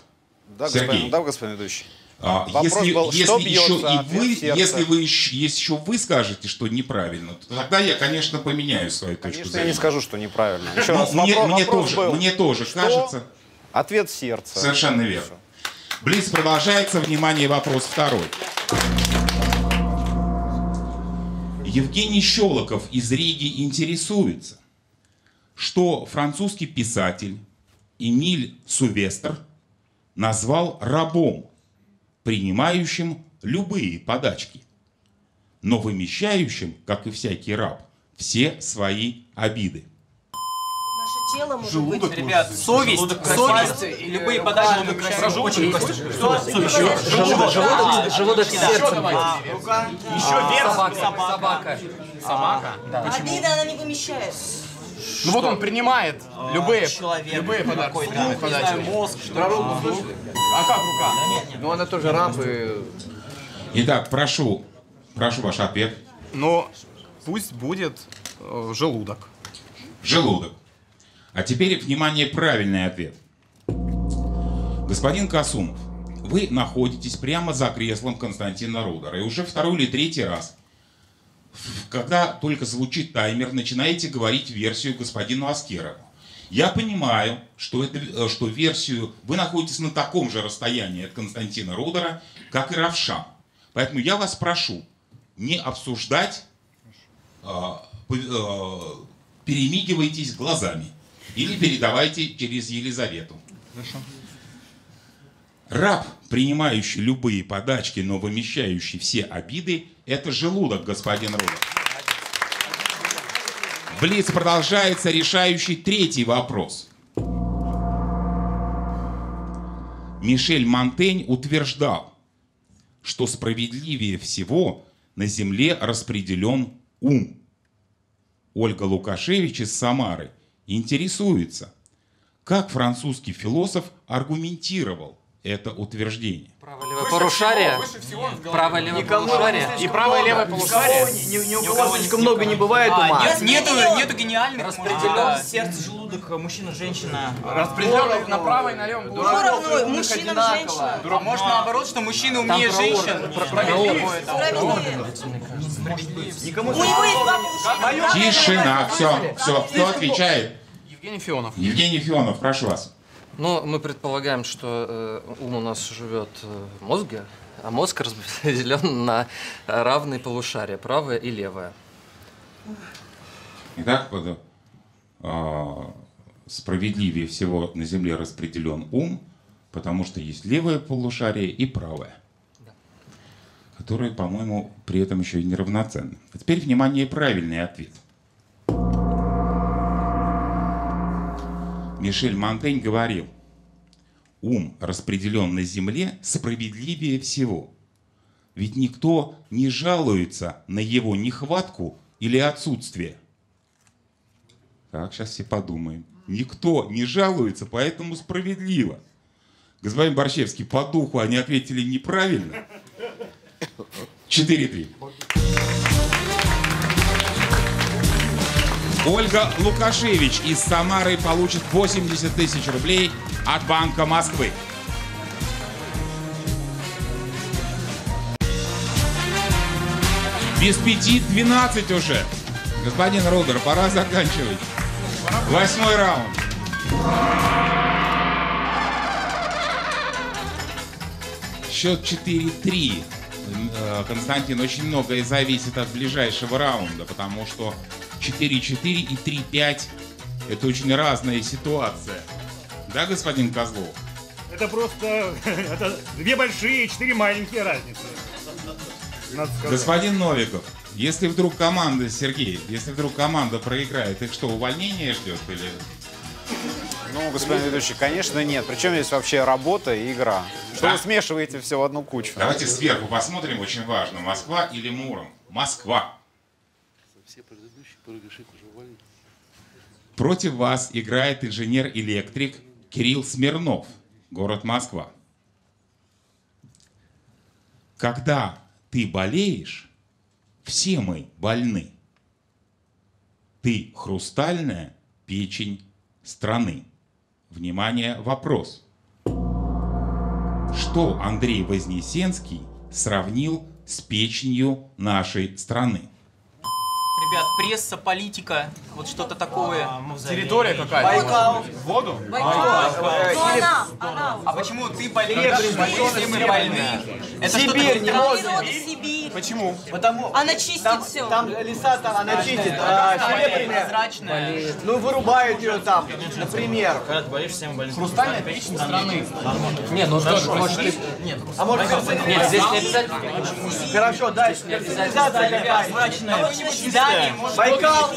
Да, Сергей. господин, да, господин ведущий. А, Вопрос если, был, если что еще и вы, сердца. если вы еще, если еще вы скажете, что неправильно, то тогда я, конечно, поменяю свою точку Конечно, я зрения. не скажу, что неправильно. Еще Ну, раз, мне, вопро- мне вопрос тоже, был, мне тоже что? кажется. Ответ сердца. Совершенно верно. Блиц продолжается. Внимание, вопрос второй. Евгений Щелоков из Риги интересуется, что французский писатель Эмиль Сувестр назвал рабом, принимающим любые подачки, но вымещающим, как и всякий раб, все свои обиды. Наше тело может Желудок, быть... ребят, совесть, совесть, любые подачки мы красиво очень Желудок, желудок, желудок сердцем. А, рука. Еще вверх. Собака. Собака. Собака? Обида она не вымещает. Ну вот он принимает любые, человек любые подарки. любые не подачи. знаю, мозг, что ли. А как рука? Ну, она тоже раб и... Итак, прошу, прошу ваш ответ. Ну, пусть будет э, желудок. Желудок. А теперь, внимание, правильный ответ. Господин Касумов, вы находитесь прямо за креслом Константина Рудера. И уже второй или третий раз, когда только звучит таймер, начинаете говорить версию господину Аскерову. Я понимаю, что, это, э, что версию вы находитесь на таком же расстоянии от Константина Рудера, как и Равшан. Поэтому я вас прошу не обсуждать, а, э, перемигивайтесь глазами или передавайте через Елизавету. Раб, принимающий любые подачки, но вымещающий все обиды, это желудок, господин Рудер. Блиц продолжается решающий третий вопрос. Мишель Монтень утверждал, что справедливее всего на земле распределен ум. Ольга Лукашевич из Самары интересуется, как французский философ аргументировал это утверждение. Правое-левое полушарие. Правое-левое Никому полушарие. слишком много. Никого, ни, ни у кого слишком много не бывает А, ума. нет, нету, нету гениальных. Распределен а, сердце, желудок, мужчина, женщина. Распределен направо и налево. Поровну мужчинам, женщинам. А может наоборот, что мужчины Там умнее женщин? Никому У него есть два полушария. Тишина, все, все. Кто отвечает? Евгений Фионов. Евгений Фионов, прошу вас. Ну, мы предполагаем, что э, ум у нас живет э, в мозге, а мозг <laughs> распределен на равные полушария, правое и левое. Итак, под, а, справедливее всего на Земле распределен ум, потому что есть левое полушарие и правое, которые, по-моему, при этом еще и неравноценны. А теперь, внимание, правильный ответ. Мишель Монтень говорил, ум распределен на Земле справедливее всего. Ведь никто не жалуется на его нехватку или отсутствие. Так, сейчас все подумаем. Никто не жалуется, поэтому справедливо. Господин Борщевский, по духу они ответили неправильно. 4-3. Ольга Лукашевич из Самары получит 80 тысяч рублей от Банка Москвы. Без пяти 12 уже. Господин Рудер, пора заканчивать. Восьмой раунд. Счет 4-3. Э, Константин, очень многое зависит от ближайшего раунда, потому что 4-4 и 3-5 это очень разная ситуация. Да, господин Козлов? Это просто <laughs> это две большие и четыре маленькие разницы. Господин Новиков, если вдруг команда, Сергей, если вдруг команда проиграет, их что, увольнение ждет или... Ну, господин ведущий, конечно, нет. Причем здесь вообще работа и игра. Что Да. вы смешиваете все в одну кучу? Давайте сверху посмотрим, очень важно. Москва или Муром? Москва. Все предыдущие проигрыши уже уволили. Против вас играет инженер-электрик Кирилл Смирнов, город Москва. Когда ты болеешь, все мы больны. Ты хрустальная печень страны. Внимание, вопрос. Что Андрей Вознесенский сравнил с печенью нашей страны? Ребят, пресса, политика, вот что-то такое. Территория какая-то. Байкал. Воду? Байкал. А почему ты болеешь, все мы больны? Это Сибирь, не можно. Сибирь. Почему? Потому Она чистит там, все. там леса, там она чистит. А, серебряная, Прозрачная. ну вырубают ее там, например. Когда ты болеешь, всем больны. Хрустальная печень страны. Не, ну что, может, ты... Нет, А может Нет, здесь не обязательно. Хорошо, дальше. Какая? Прозрачная. Свидание, Байкал.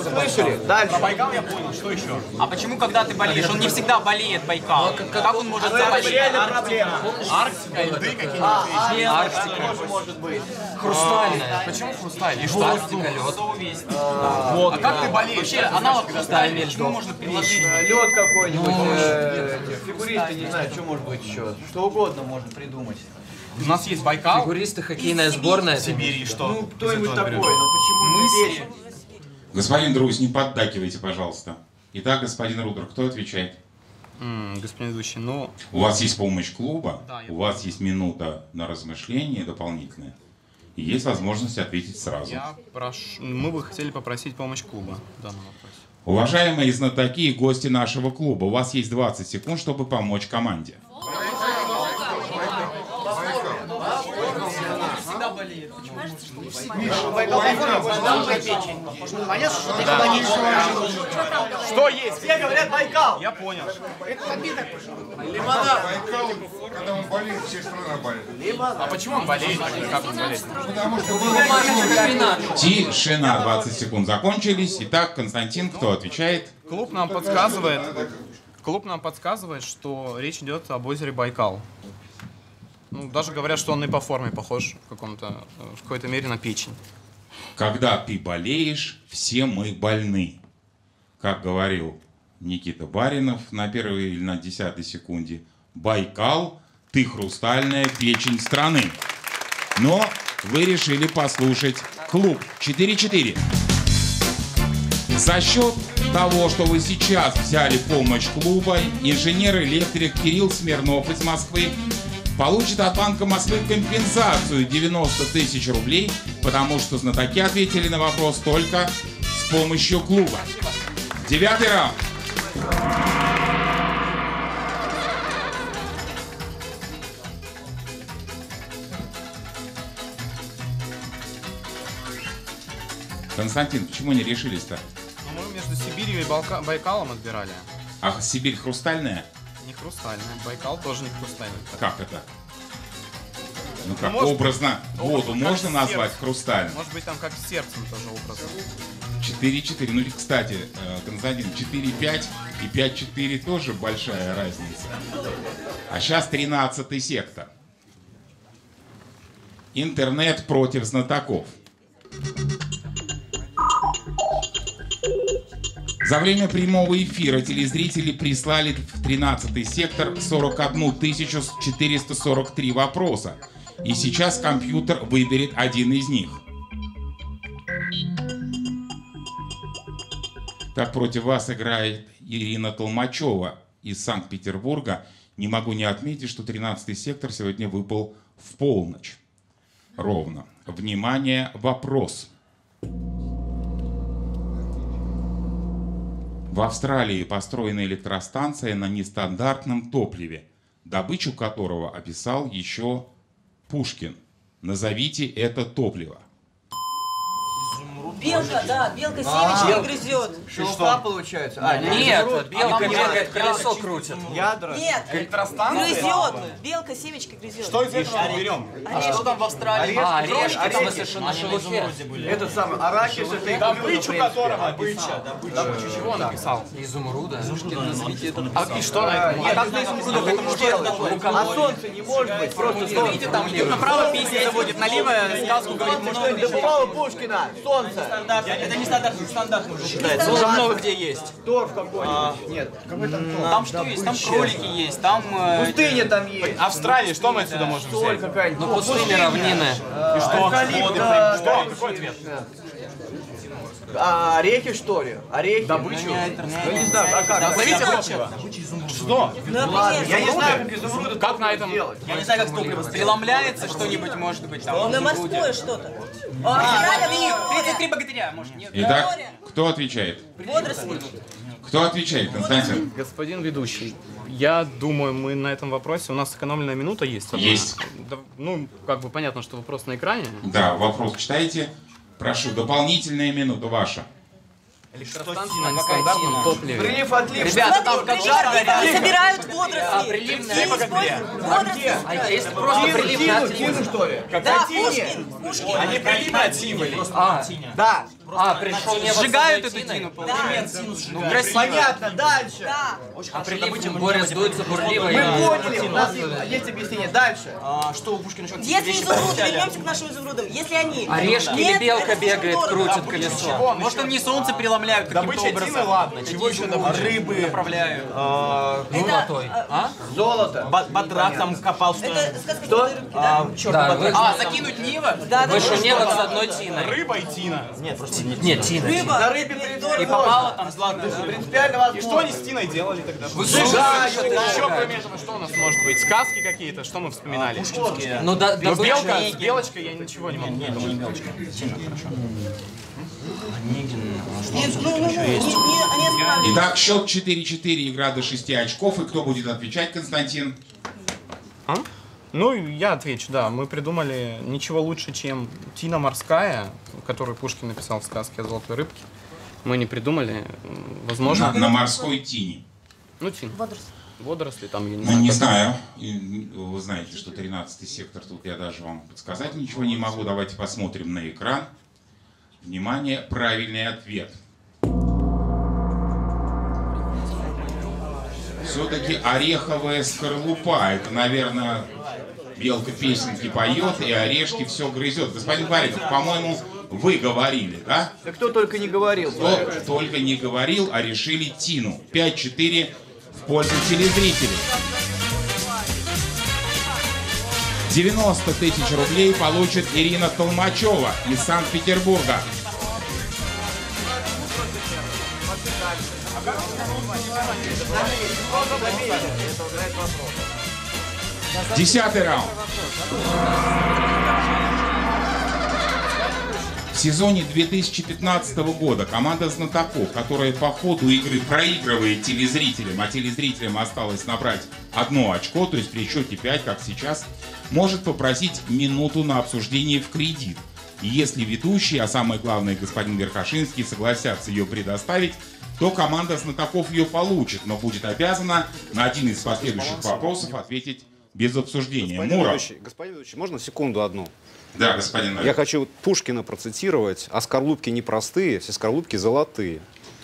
Слышали? Дальше. Байкал я понял, что еще? А почему, когда ты болеешь? Он не всегда болеет, Байкал. Как он может Ну, это заболеть? реально проблема. Арктика, льды какие-нибудь? А, Арктика. тоже может быть. Хрустальная. Почему хрусталь? И что? Арктика, лед. А как ты болеешь? Вообще, аналог Хрустальный льдов. можно приложить? Лед какой-нибудь, э, эти, фигуристы, не знаю, что может быть еще. Что угодно можно придумать. У нас есть Байкал. Фигуристы, хоккейная сборная. Сибири что? Ну, кто-нибудь Из этого такой, но почему печень? Господин Друзь, не поддакивайте, пожалуйста. Итак, господин Рудер, кто отвечает? М, Господин ведущий, ну, У вас есть помощь клуба, Да, у вас есть минута на размышление дополнительное, и есть возможность ответить сразу. я прошу... Мы бы хотели попросить помощь клуба в данном вопросе. Уважаемые знатоки и гости нашего клуба, у вас есть 20 секунд, чтобы помочь команде. Всегда болеет. Понятно, что ты экологически Что есть? Все говорят Байкал. Я понял. Байкал, когда он болеет, вся страна болит. А почему он болеет? Как он болеет? Потому что было Тишина, 20 секунд закончились. Итак, Константин, кто отвечает? Клуб нам подсказывает, клуб нам подсказывает, что речь идет об озере Байкал. Ну, даже говорят, что он и по форме похож в каком-то, э, в какой-то мере на печень. Когда ты болеешь, все мы больны. Как говорил Никита Баринов на первой или на десятой секунде, Байкал, ты хрустальная печень страны. Но вы решили послушать клуб 4-4. За счет того, что вы сейчас взяли помощь клуба, инженер-электрик Кирилл Смирнов из Москвы получит от Банка Москвы компенсацию 90 тысяч рублей, потому что знатоки ответили на вопрос только с помощью клуба. Девятый раунд. Константин, почему не решились-то? Ну, мы между Сибирью и Балка- Байкалом отбирали. А Сибирь хрустальная? Не хрустальная. Байкал тоже не хрустальный. Как это? Ну как, может- образно, воду как можно назвать хрустальной? Может быть, там как с сердцем тоже образно. 4-4. Ну, кстати, э, Константин, 4-5 и 5-4 тоже большая разница. А сейчас 13 сектор. Интернет против знатоков. За время прямого эфира телезрители прислали в 13 сектор 41 443 вопроса. И сейчас компьютер выберет один из них. Так против вас играет Ирина Толмачева из Санкт-Петербурга. Не могу не отметить, что 13 сектор сегодня выпал в полночь. Ровно. Внимание, вопрос. В Австралии построена электростанция на нестандартном топливе, добычу которого описал еще Пушкин. Назовите это топливо. Белка, да, белка А, семечки грызет. Шелуха получается. А, Нет, белка А там бегает, ядра. колесо крутит. Ядра. Нет, грызет. Белка семечки грызет. Что из этого мы берем? А что там в Австралии? А, орешки, на Они шелухе. Этот самый арахис, это Добычу которого добыча, добыча. Чего он написал? Изумруда. А и что на этом? А как на изумрудах это можно делать? А солнце не может быть, просто солнце. Видите, там направо, песни заводит, налево сказку говорит, может, Что добывало Пушкина? Солнце. Это не стандарт, не стандарт уже считается. Ну, Уже много где есть. Торф какой-нибудь. Нет, какой там торф? Там что есть? Там кролики есть, там... э, Пустыня там есть. Австралия, что мы отсюда можем взять? Ну, пустыни, равнины. И что? Что? Какой ответ? А орехи, что ли? Орехи? Добычу? Ну, не знаю, а как? Добыча? топливо. Что? Ладно, я не знаю, как изумруды Как на этом? делать. Я не знаю, как топливо преломляется что-нибудь, может быть, там. На морское что-то. А, 33 богатыря, может, нет? Итак, кто отвечает? Водоросли. Кто отвечает, Константин? Господин ведущий, я думаю, мы на этом вопросе, у нас сэкономленная минута есть. одна. Есть. Да, ну, как бы понятно, что вопрос на экране. Да, вопрос читайте. Прошу, дополнительная минута ваша. Электростанция на нестандартном топливе. Прилив, отлив. Ребята, там как жар горят. Собирают водоросли. А, приливная. Водоросли. А если просто Тину, прилив на тину, что ли? Да, Пушкин, Пушкин. Они приливы от символей. А, Да. а, пришел не Сжигают эту тину, получается. Ну, Ну, красиво. Понятно, дальше. Да. А прилив боря сдуется бурливо. Мы поняли, у нас есть объяснение. Дальше. А, что у Пушкина еще Если изумруды, вернемся к нашим изумрудам, если они... Орешки или белка бегает, крутит колесо. Может, они солнце преломляют каким-то Добыча тины, образом. ладно. Чего еще добыча? Рыбы направляют. А, Золотой. А? Золото. Ба- Батрак там копал, что... Да? Да, А, закинуть Нива? Да, да, Выше да. неба с одной тиной. Рыба и тина. Нет, просто нет. Нет, тина. Рыба. На рыбе принципиально И попало там злато. да. Принципиально возможно. И что они с тиной делали тогда? Да, Еще, кроме этого, что у нас может быть? Сказки какие-то, что мы вспоминали? Ну, да, Но добыча- белка, с белочкой я ничего не могу придумать. Нет, ну, ну, ну, не, не, они отправили. Итак, счет 4-4, игра до 6 очков. И кто будет отвечать, Константин? А? Ну, я отвечу, да. Мы придумали ничего лучше, чем Тина морская, которую Пушкин написал в сказке о золотой рыбке. Мы не придумали. Возможно. На, на морской тине. Ну, тин. Водоросли. Водоросли там, я не Ну, знаю. не как- знаю. Вы знаете, что 13 сектор, тут я даже вам подсказать ничего не могу. Давайте посмотрим на экран. Внимание, правильный ответ. Все-таки ореховая скорлупа. Это, наверное, белка песенки поет и орешки все грызет. Господин Бариков, по-моему, вы говорили, да? Да кто только не говорил. Кто только не говорил, а решили Тину. 5-4 в пользу телезрителей. 90 тысяч рублей получит Ирина Толмачева из Санкт-Петербурга. Десятый раунд. В сезоне 2015 года команда знатоков, которая по ходу игры проигрывает телезрителям, а телезрителям осталось набрать одно очко, то есть при счете 5, как сейчас, может попросить минуту на обсуждение в кредит. И если ведущий, а самое главное господин Верхошинский, согласятся ее предоставить, то команда знатоков ее получит, но будет обязана на один из последующих вопросов ответить без обсуждения. Господин Муров. ведущий, господин ведущий, можно секунду одну? Да, господин Новик. Я хочу Пушкина процитировать. А скорлупки непростые, все скорлупки золотые.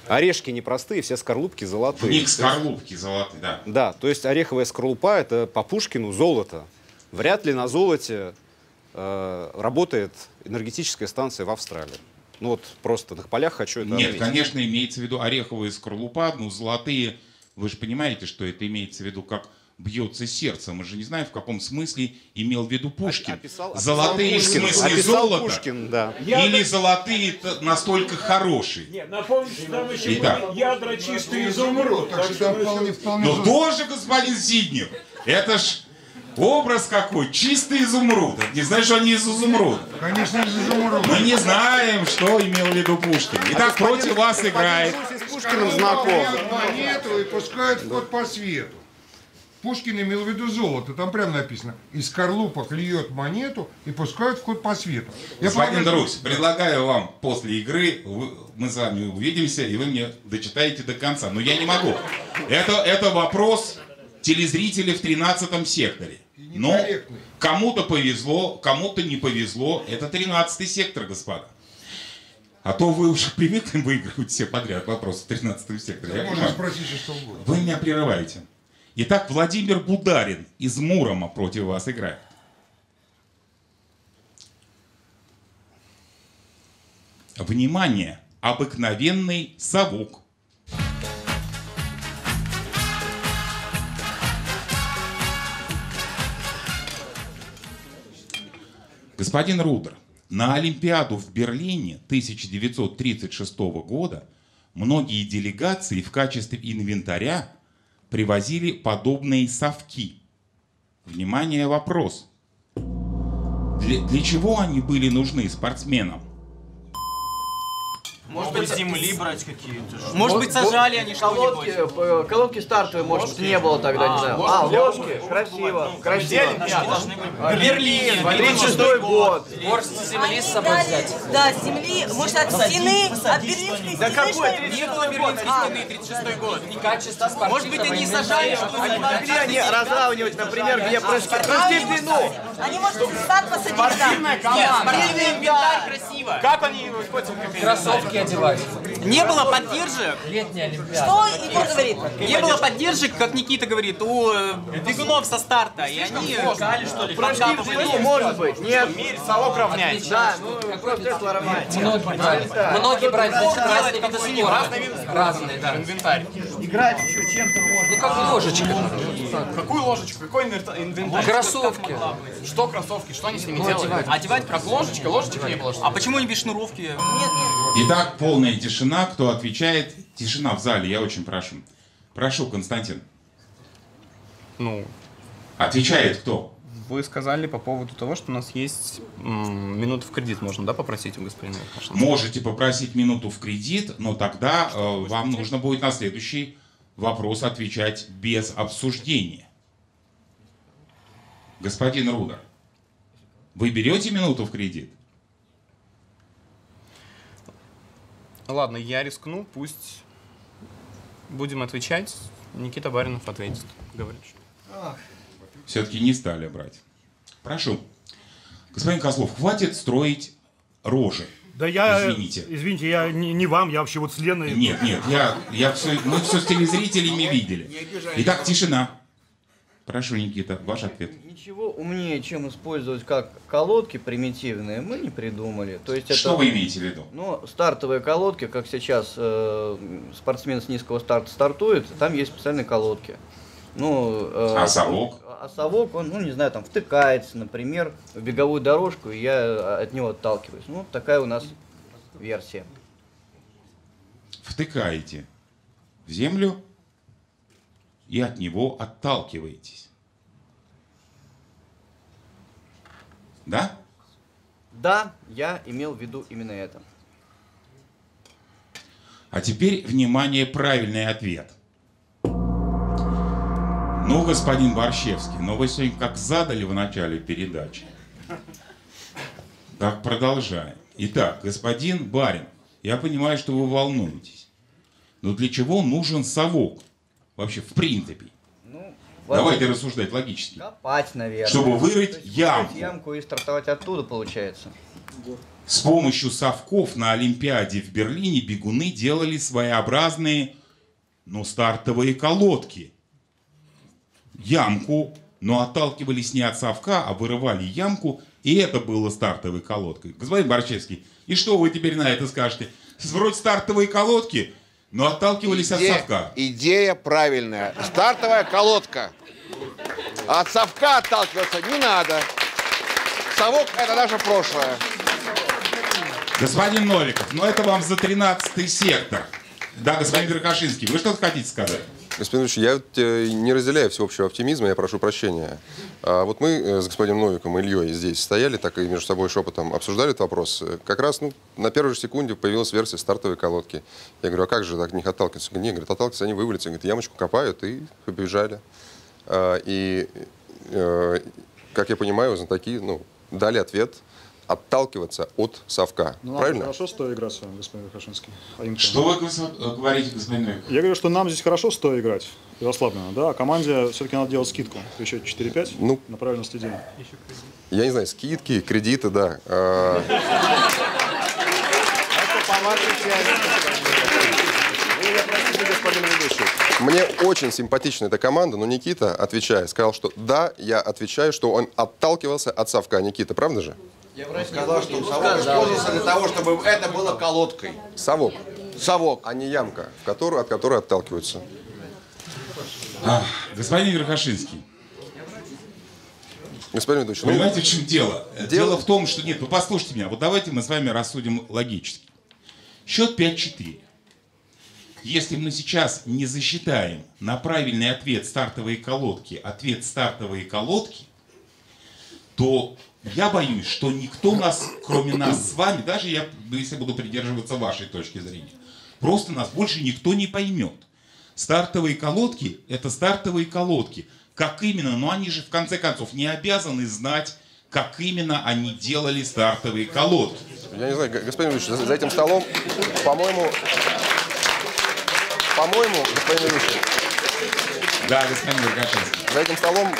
Орешки непростые, все скорлупки В золотые. них скорлупки золотые, да. Да, то есть ореховая скорлупа это по Пушкину золото. Вряд ли на золоте э, работает энергетическая станция в Австралии. Ну вот просто на полях хочу это Нет, отметить. конечно, имеется в виду ореховые скорлупа, ну, золотые. Вы же понимаете, что это имеется в виду, как бьется сердце. Мы же не знаем, в каком смысле имел в виду Пушкин. описал золотые Пушкин. в смысле Описал золота? Пушкин, да. Или золотые настолько хорошие? Нет, напомните, что там еще Итак. были ядра чистый изумруд. Так что вполне, Ну тоже, господин Сиднев, это ж образ какой, чистый изумруд. Не знаешь, что они из изумруда. Конечно, из изумруда. Мы не знаем, что имел в виду Пушкин. Итак, против вас играет Пушкиным знаком. Монету и пускает в ход по свету. Пушкин имел в виду золото, там прямо написано. Из скорлупок льет монету и пускает в ход по свету. Я Господин полагаю, Друзь, предлагаю вам после игры, вы- мы с вами увидимся, и вы мне дочитаете до конца. Но я не могу. Это, это вопрос телезрителей в 13 секторе. Но кому-то повезло, кому-то не повезло. Это 13 сектор, господа. А то вы уже привыкли выигрывать все подряд вопросы в 13 секторе. Я Можно спросить что угодно. Вы меня прерываете. Итак, Владимир Бударин из Мурома против вас играет. Внимание! Обыкновенный совок. Господин Рудер, на Олимпиаду в Берлине 1936 года многие делегации в качестве инвентаря привозили подобные совки. Внимание, вопрос. Для, для чего они были нужны спортсменам? Может быть, земли брать какие-то. Может быть, сажали они колодки, что-нибудь. э, колодки стартовые, может, не было тогда, не А, знаю. ложки А, ложки, красиво, Ну, красиво. быть? Берлине, 36 год. Горсть земли с собой взять. Да, с земли, может, от стены, от берлинской Да стены, какой ли? 36 Не было Берлинской А. стены, 36 год. И качество Может быть, они сажали что-нибудь. Они могли они разравнивать, например, где прыжки, прыжки в длину. Они, может, сад посадили там. Спортивная команда. Спортивный инвентарь красиво. Как они хоть Кроссовки одевать. Не было поддержек. Летняя Олимпиада. Что Егор говорит? Не было поддержек, как Никита говорит, у э, бегунов со старта. И они Искали, что ли? Прыжки в длину, может быть, нет. совок равнять. Да, ну, это равнять. Многие брали. Многие брали. Значит, разные виды спорта. Разные, да. Инвентарь. Играть еще чем-то можно. Ну, как ложечка. Какую ложечку? Какой инвентарь? Кроссовки. Что кроссовки? Что они с ними Ну, делали? одевать. Одевать как ложечка? Ложечек не было? А почему не без шнуровки? Нет, нет. Итак, полная тишина. Кто отвечает? Тишина в зале, я очень прошу. Прошу, Константин. Ну, Отвечает кто? Вы сказали по поводу того, что у нас есть м, минуту в кредит, можно, да, попросить у господина Верхошина? Можете попросить минуту в кредит, но тогда э, вам нужно будет на следующий вопрос отвечать без обсуждения. Господин Рудер, вы берете минуту в кредит? Ладно, я рискну, пусть будем отвечать. Никита Баринов ответит. Говорит, что... Все-таки не стали брать. Прошу. Господин Козлов, хватит строить рожи. Да я, Извините. извините, я не, не вам, я вообще вот с Леной. Нет, нет, я, я все, мы все с телезрителями видели. Итак, тишина. Прошу, Никита, ваш ответ. Ничего умнее, чем использовать как колодки примитивные, мы не придумали. То есть Что это, вы имеете в виду? Ну, стартовые колодки, как сейчас э, спортсмен с низкого старта стартует, там есть специальные колодки. Ну, э, А совок? А совок, он, ну, не знаю, там, втыкается, например, в беговую дорожку, и я от него отталкиваюсь. Ну, такая у нас версия. Втыкаете в землю и от него отталкиваетесь. Да? Да, я имел в виду именно это. А теперь, внимание, правильный ответ. Ну, господин Борщевский, но вы сегодня как задали в начале передачи. Так, продолжаем. Итак, господин Барин, я понимаю, что вы волнуетесь. Но для чего нужен совок? Вообще, в принципе. Давайте рассуждать логически. Копать, наверное. Чтобы вырыть ямку. ямку и стартовать оттуда, получается. С помощью совков на Олимпиаде в Берлине бегуны делали своеобразные, ну, стартовые колодки. Ямку, но отталкивались не от совка, а вырывали ямку, и это было стартовой колодкой. Господин Борчевский, и что вы теперь на это скажете? Вроде стартовые колодки, но отталкивались от Идея- совка. Идея правильная. Стартовая колодка. От совка отталкиваться не надо. Совок – это наше прошлое. Господин Новиков, ну это вам за 13 сектор. Да, господин Веркашинский, вы что-то хотите сказать? Господин Ильич, я э, не разделяю всеобщего оптимизма, я прошу прощения. А вот мы э, с господином Новиком и Ильей здесь стояли, так и между собой шепотом обсуждали этот вопрос. Как раз ну, на первой же секунде появилась версия стартовой колодки. Я говорю, а как же так них отталкиваться? Нет, говорит, отталкиваться они вывалятся. Говорит, ямочку копают и побежали. А, И, э, как я понимаю, знатоки ну, дали ответ отталкиваться от совка. Ну, Правильно? хорошо стоя играть с вами, господин Верхошинский. А? Что вы гос- говорите, господин Новиков? Я говорю, что нам здесь хорошо стоя играть и расслабленно, да, а команде все-таки надо делать скидку. Еще 4-5 Ну, на правильность идеи. Я не знаю, скидки, кредиты, да. А, простите, господин ведущий. Мне очень симпатична эта команда, но Никита, отвечая, сказал, что да, я отвечаю, что он отталкивался от совка. Никита, правда же? Я сказал, что совок использовался для того, чтобы это было колодкой. Совок. Совок. А не ямка, в которую, от которой отталкиваются. А, господин Верхошинский, Господин ведущий, ну, Понимаете, в чем дело? Дело- Дело в том, что... Нет, вы послушайте меня. Вот давайте мы с вами рассудим логически. Счет 5-4. Если мы сейчас не засчитаем на правильный ответ стартовые колодки, ответ стартовые колодки, то я боюсь, что никто нас, кроме нас с вами, даже я, если буду придерживаться вашей точки зрения, просто нас больше никто не поймет. Стартовые колодки – это стартовые колодки. Как именно? Но они же, в конце концов, не обязаны знать, как именно они делали стартовые колодки. я не знаю, господин ведущий, за, этим столом, по-моему, по-моему, господин ведущий, Да, господин Веркашинский. за этим столом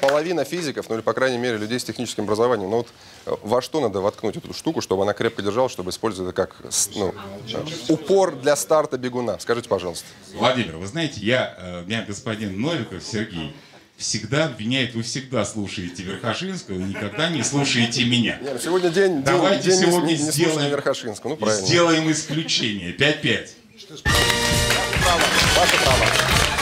половина физиков, ну или, по крайней мере, людей с техническим образованием. Но вот э, во что надо воткнуть эту штуку, чтобы она крепко держалась, чтобы использовать это как ну, э, упор для старта бегуна? Скажите, пожалуйста. Владимир, вы знаете, я, э, меня господин Новиков Сергей всегда обвиняет, вы всегда слушаете Верхошинского и никогда не слушаете меня. Не, ну сегодня день, Давайте день сегодня не, не сделаем, Верхошинского. Ну, правильно. сделаем исключение. 5-5. Ваше право.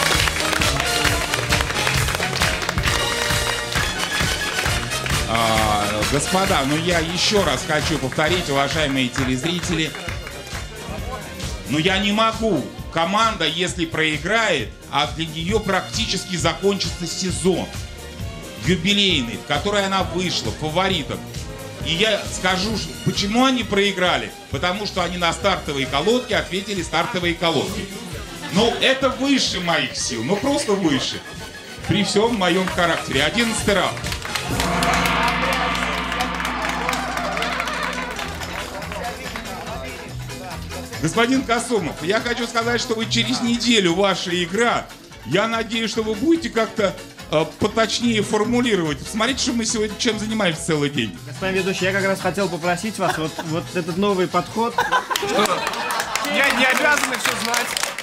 Господа, ну я еще раз хочу повторить, уважаемые телезрители. Ну я не могу. Команда, если проиграет, а для нее практически закончится сезон юбилейный, в который она вышла фаворитом. И я скажу, почему они проиграли. Потому что они на стартовые колодки ответили стартовые колодки. Ну, это выше моих сил, ну просто выше. При всем моем характере. 11 раунд. Господин Касумов, я хочу сказать, что вы через неделю ваша игра. Я надеюсь, что вы будете как-то э, поточнее формулировать. Смотрите, что мы сегодня чем занимаемся целый день. Господин ведущий, я как раз хотел попросить вас вот, вот этот новый подход. Я не обязаны все знать.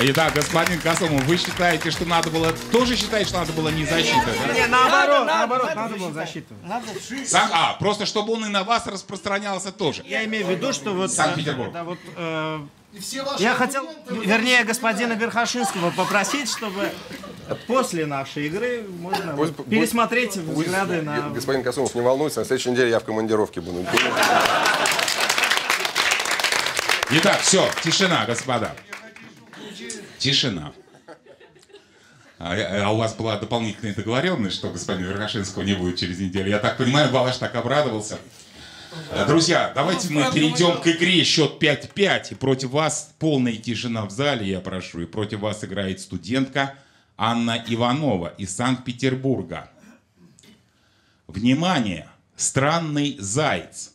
Итак, господин Касумов, вы считаете, что надо было... Тоже считаете, что надо было не защита? да? Не, наоборот, наоборот, надо было защиту. Сам- а, просто чтобы он и на вас распространялся тоже. Я имею в виду, что вот... Санкт-Петербург. э, да, вот, э, я хотел, вернее, господина Верхошинского попросить, чтобы после нашей игры можно Пусть- вот пересмотреть взгляды на... Господин Касумов, не волнуйся, на следующей неделе я в командировке буду. Итак, все, тишина, господа. Тишина. А, а у вас была дополнительная договоренность, что господина Верхошинского не будет через неделю. Я так понимаю, Балаш так обрадовался. Э, Друзья, давайте мы перейдем к игре счет 5-5. И против вас полная тишина в зале, я прошу. И против вас играет студентка Анна Иванова из Санкт-Петербурга. Внимание! Странный заяц.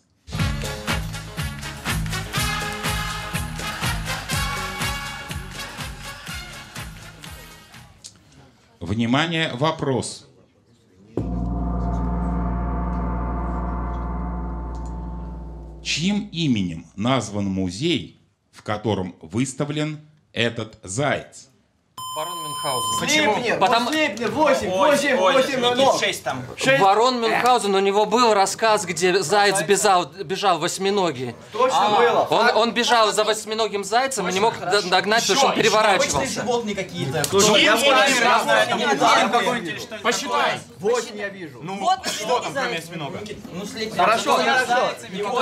Внимание, вопрос. Чьим именем назван музей, в котором выставлен этот заяц? Барон Мюнхгаузен. Слепнер, Потому- вот Слепнер, 8, 8, 8, но... там. Барон Мюнхгаузен, у него был рассказ, где заяц бежал, бежал восьминогий. Точно было. Он, он бежал за восьминогим зайцем и не мог д- догнать, потому что он Обычные переворачивался. животные какие-то. Я я там, знаю, Посчитай. 8 я вижу. Ну, Вот что там, кроме осьминога? Ну. Хорошо, Что хорошо.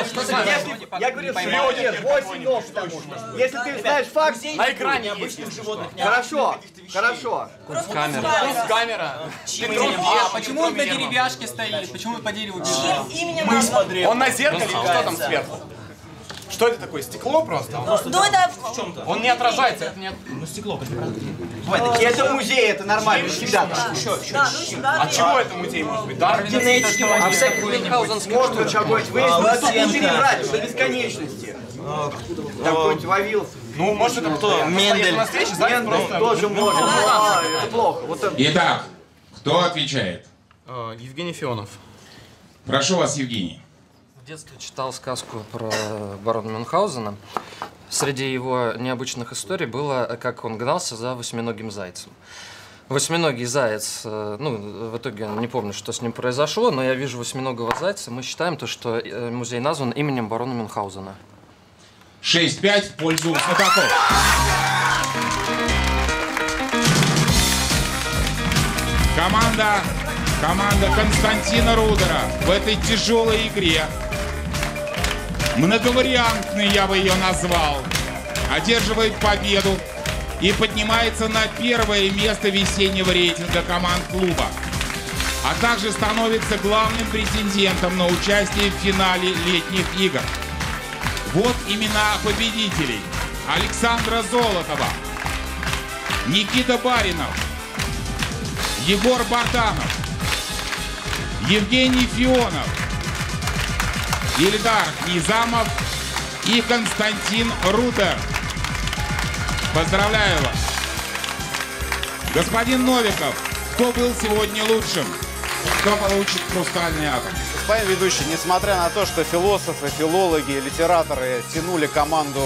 что Если- Я говорю, Слепнер, 8 ног, потому что. Если ты знаешь факт... На экране обычных животных. Хорошо, хорошо. Камера. Камера. А почему он на деревяшке стоит? Почему он по дереву? Именем Мы смотрели. Он на зеркале, что там сверху? Что это такое? Стекло просто? Ну это В чем то Он не отражается, это не... Ну, стекло, Это музей, это нормально, всегда так. От чего это музей может быть? Да? Генетики А всяких мюнхгаузенских Можно штук. чего-нибудь выяснить, тут не перебрать до бесконечности. Какой-нибудь вавил. Ну, может, это кто? Мендель. на встрече, заяц просто... Тоже может. А, Это плохо. Итак, кто отвечает? Евгений Фионов. Прошу вас, Евгений. В детстве читал сказку про барона Мюнхгаузена. Среди его необычных историй было, как он гнался за восьминогим зайцем. Восьминогий заяц, э, ну, в итоге не помню, что с ним произошло, но я вижу восьминогого зайца. Мы считаем то, что э, музей назван именем барона Мюнхгаузена. 6-5 в пользу знатоков. Команда, команда Константина Рудера в этой тяжелой игре, многовариантной я бы ее назвал, одерживает победу и поднимается на первое место весеннего рейтинга команд клуба, а также становится главным претендентом на участие в финале летних игр. Вот имена победителей. Александра Золотова, Никита Баринов, Егор Бартанов, Евгений Фионов, Ильдар Низамов и Константин Рутер. Поздравляю вас. Господин Новиков, кто был сегодня лучшим? Кто получит хрустальный атом? Господин ведущий, несмотря на то, что философы, филологи, литераторы тянули команду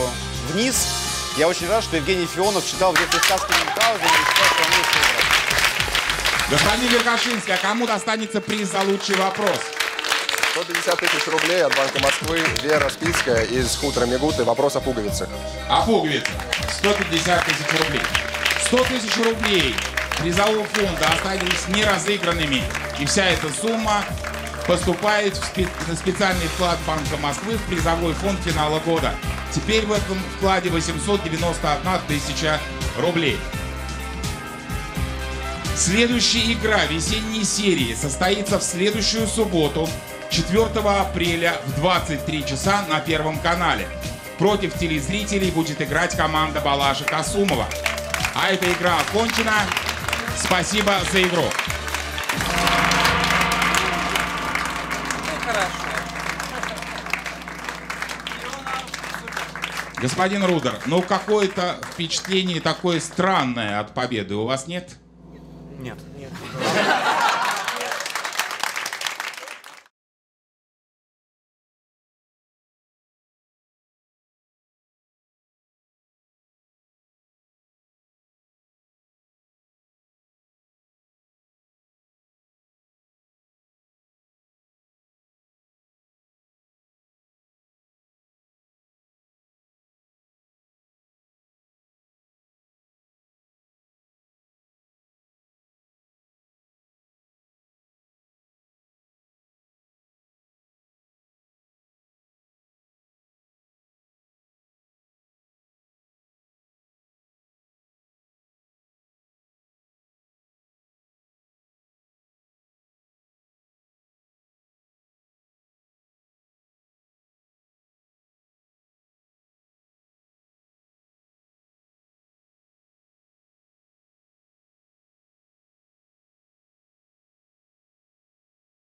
вниз, я очень рад, что Евгений Фионов читал в детстве сказки Мюнхгаузена и считал, что он лучший. Господин Верхошинский, а кому достанется приз за лучший вопрос? 150 тысяч рублей от Банка Москвы. Вера Спицкая из хутора Мегуты. Вопрос о пуговицах. А пуговица 150 тысяч рублей. 100 тысяч рублей призового фонда остались неразыгранными. И вся эта сумма поступает в спе- на специальный вклад Банка Москвы в призовой фонд финала года. Теперь в этом вкладе 891 тысяча рублей. Следующая игра весенней серии состоится в следующую субботу, 4 апреля в 23 часа на Первом канале. Против телезрителей будет играть команда Балаша Касумова. А эта игра окончена. Спасибо за игру. Господин Рудер, ну какое-то впечатление такое странное от победы у вас нет?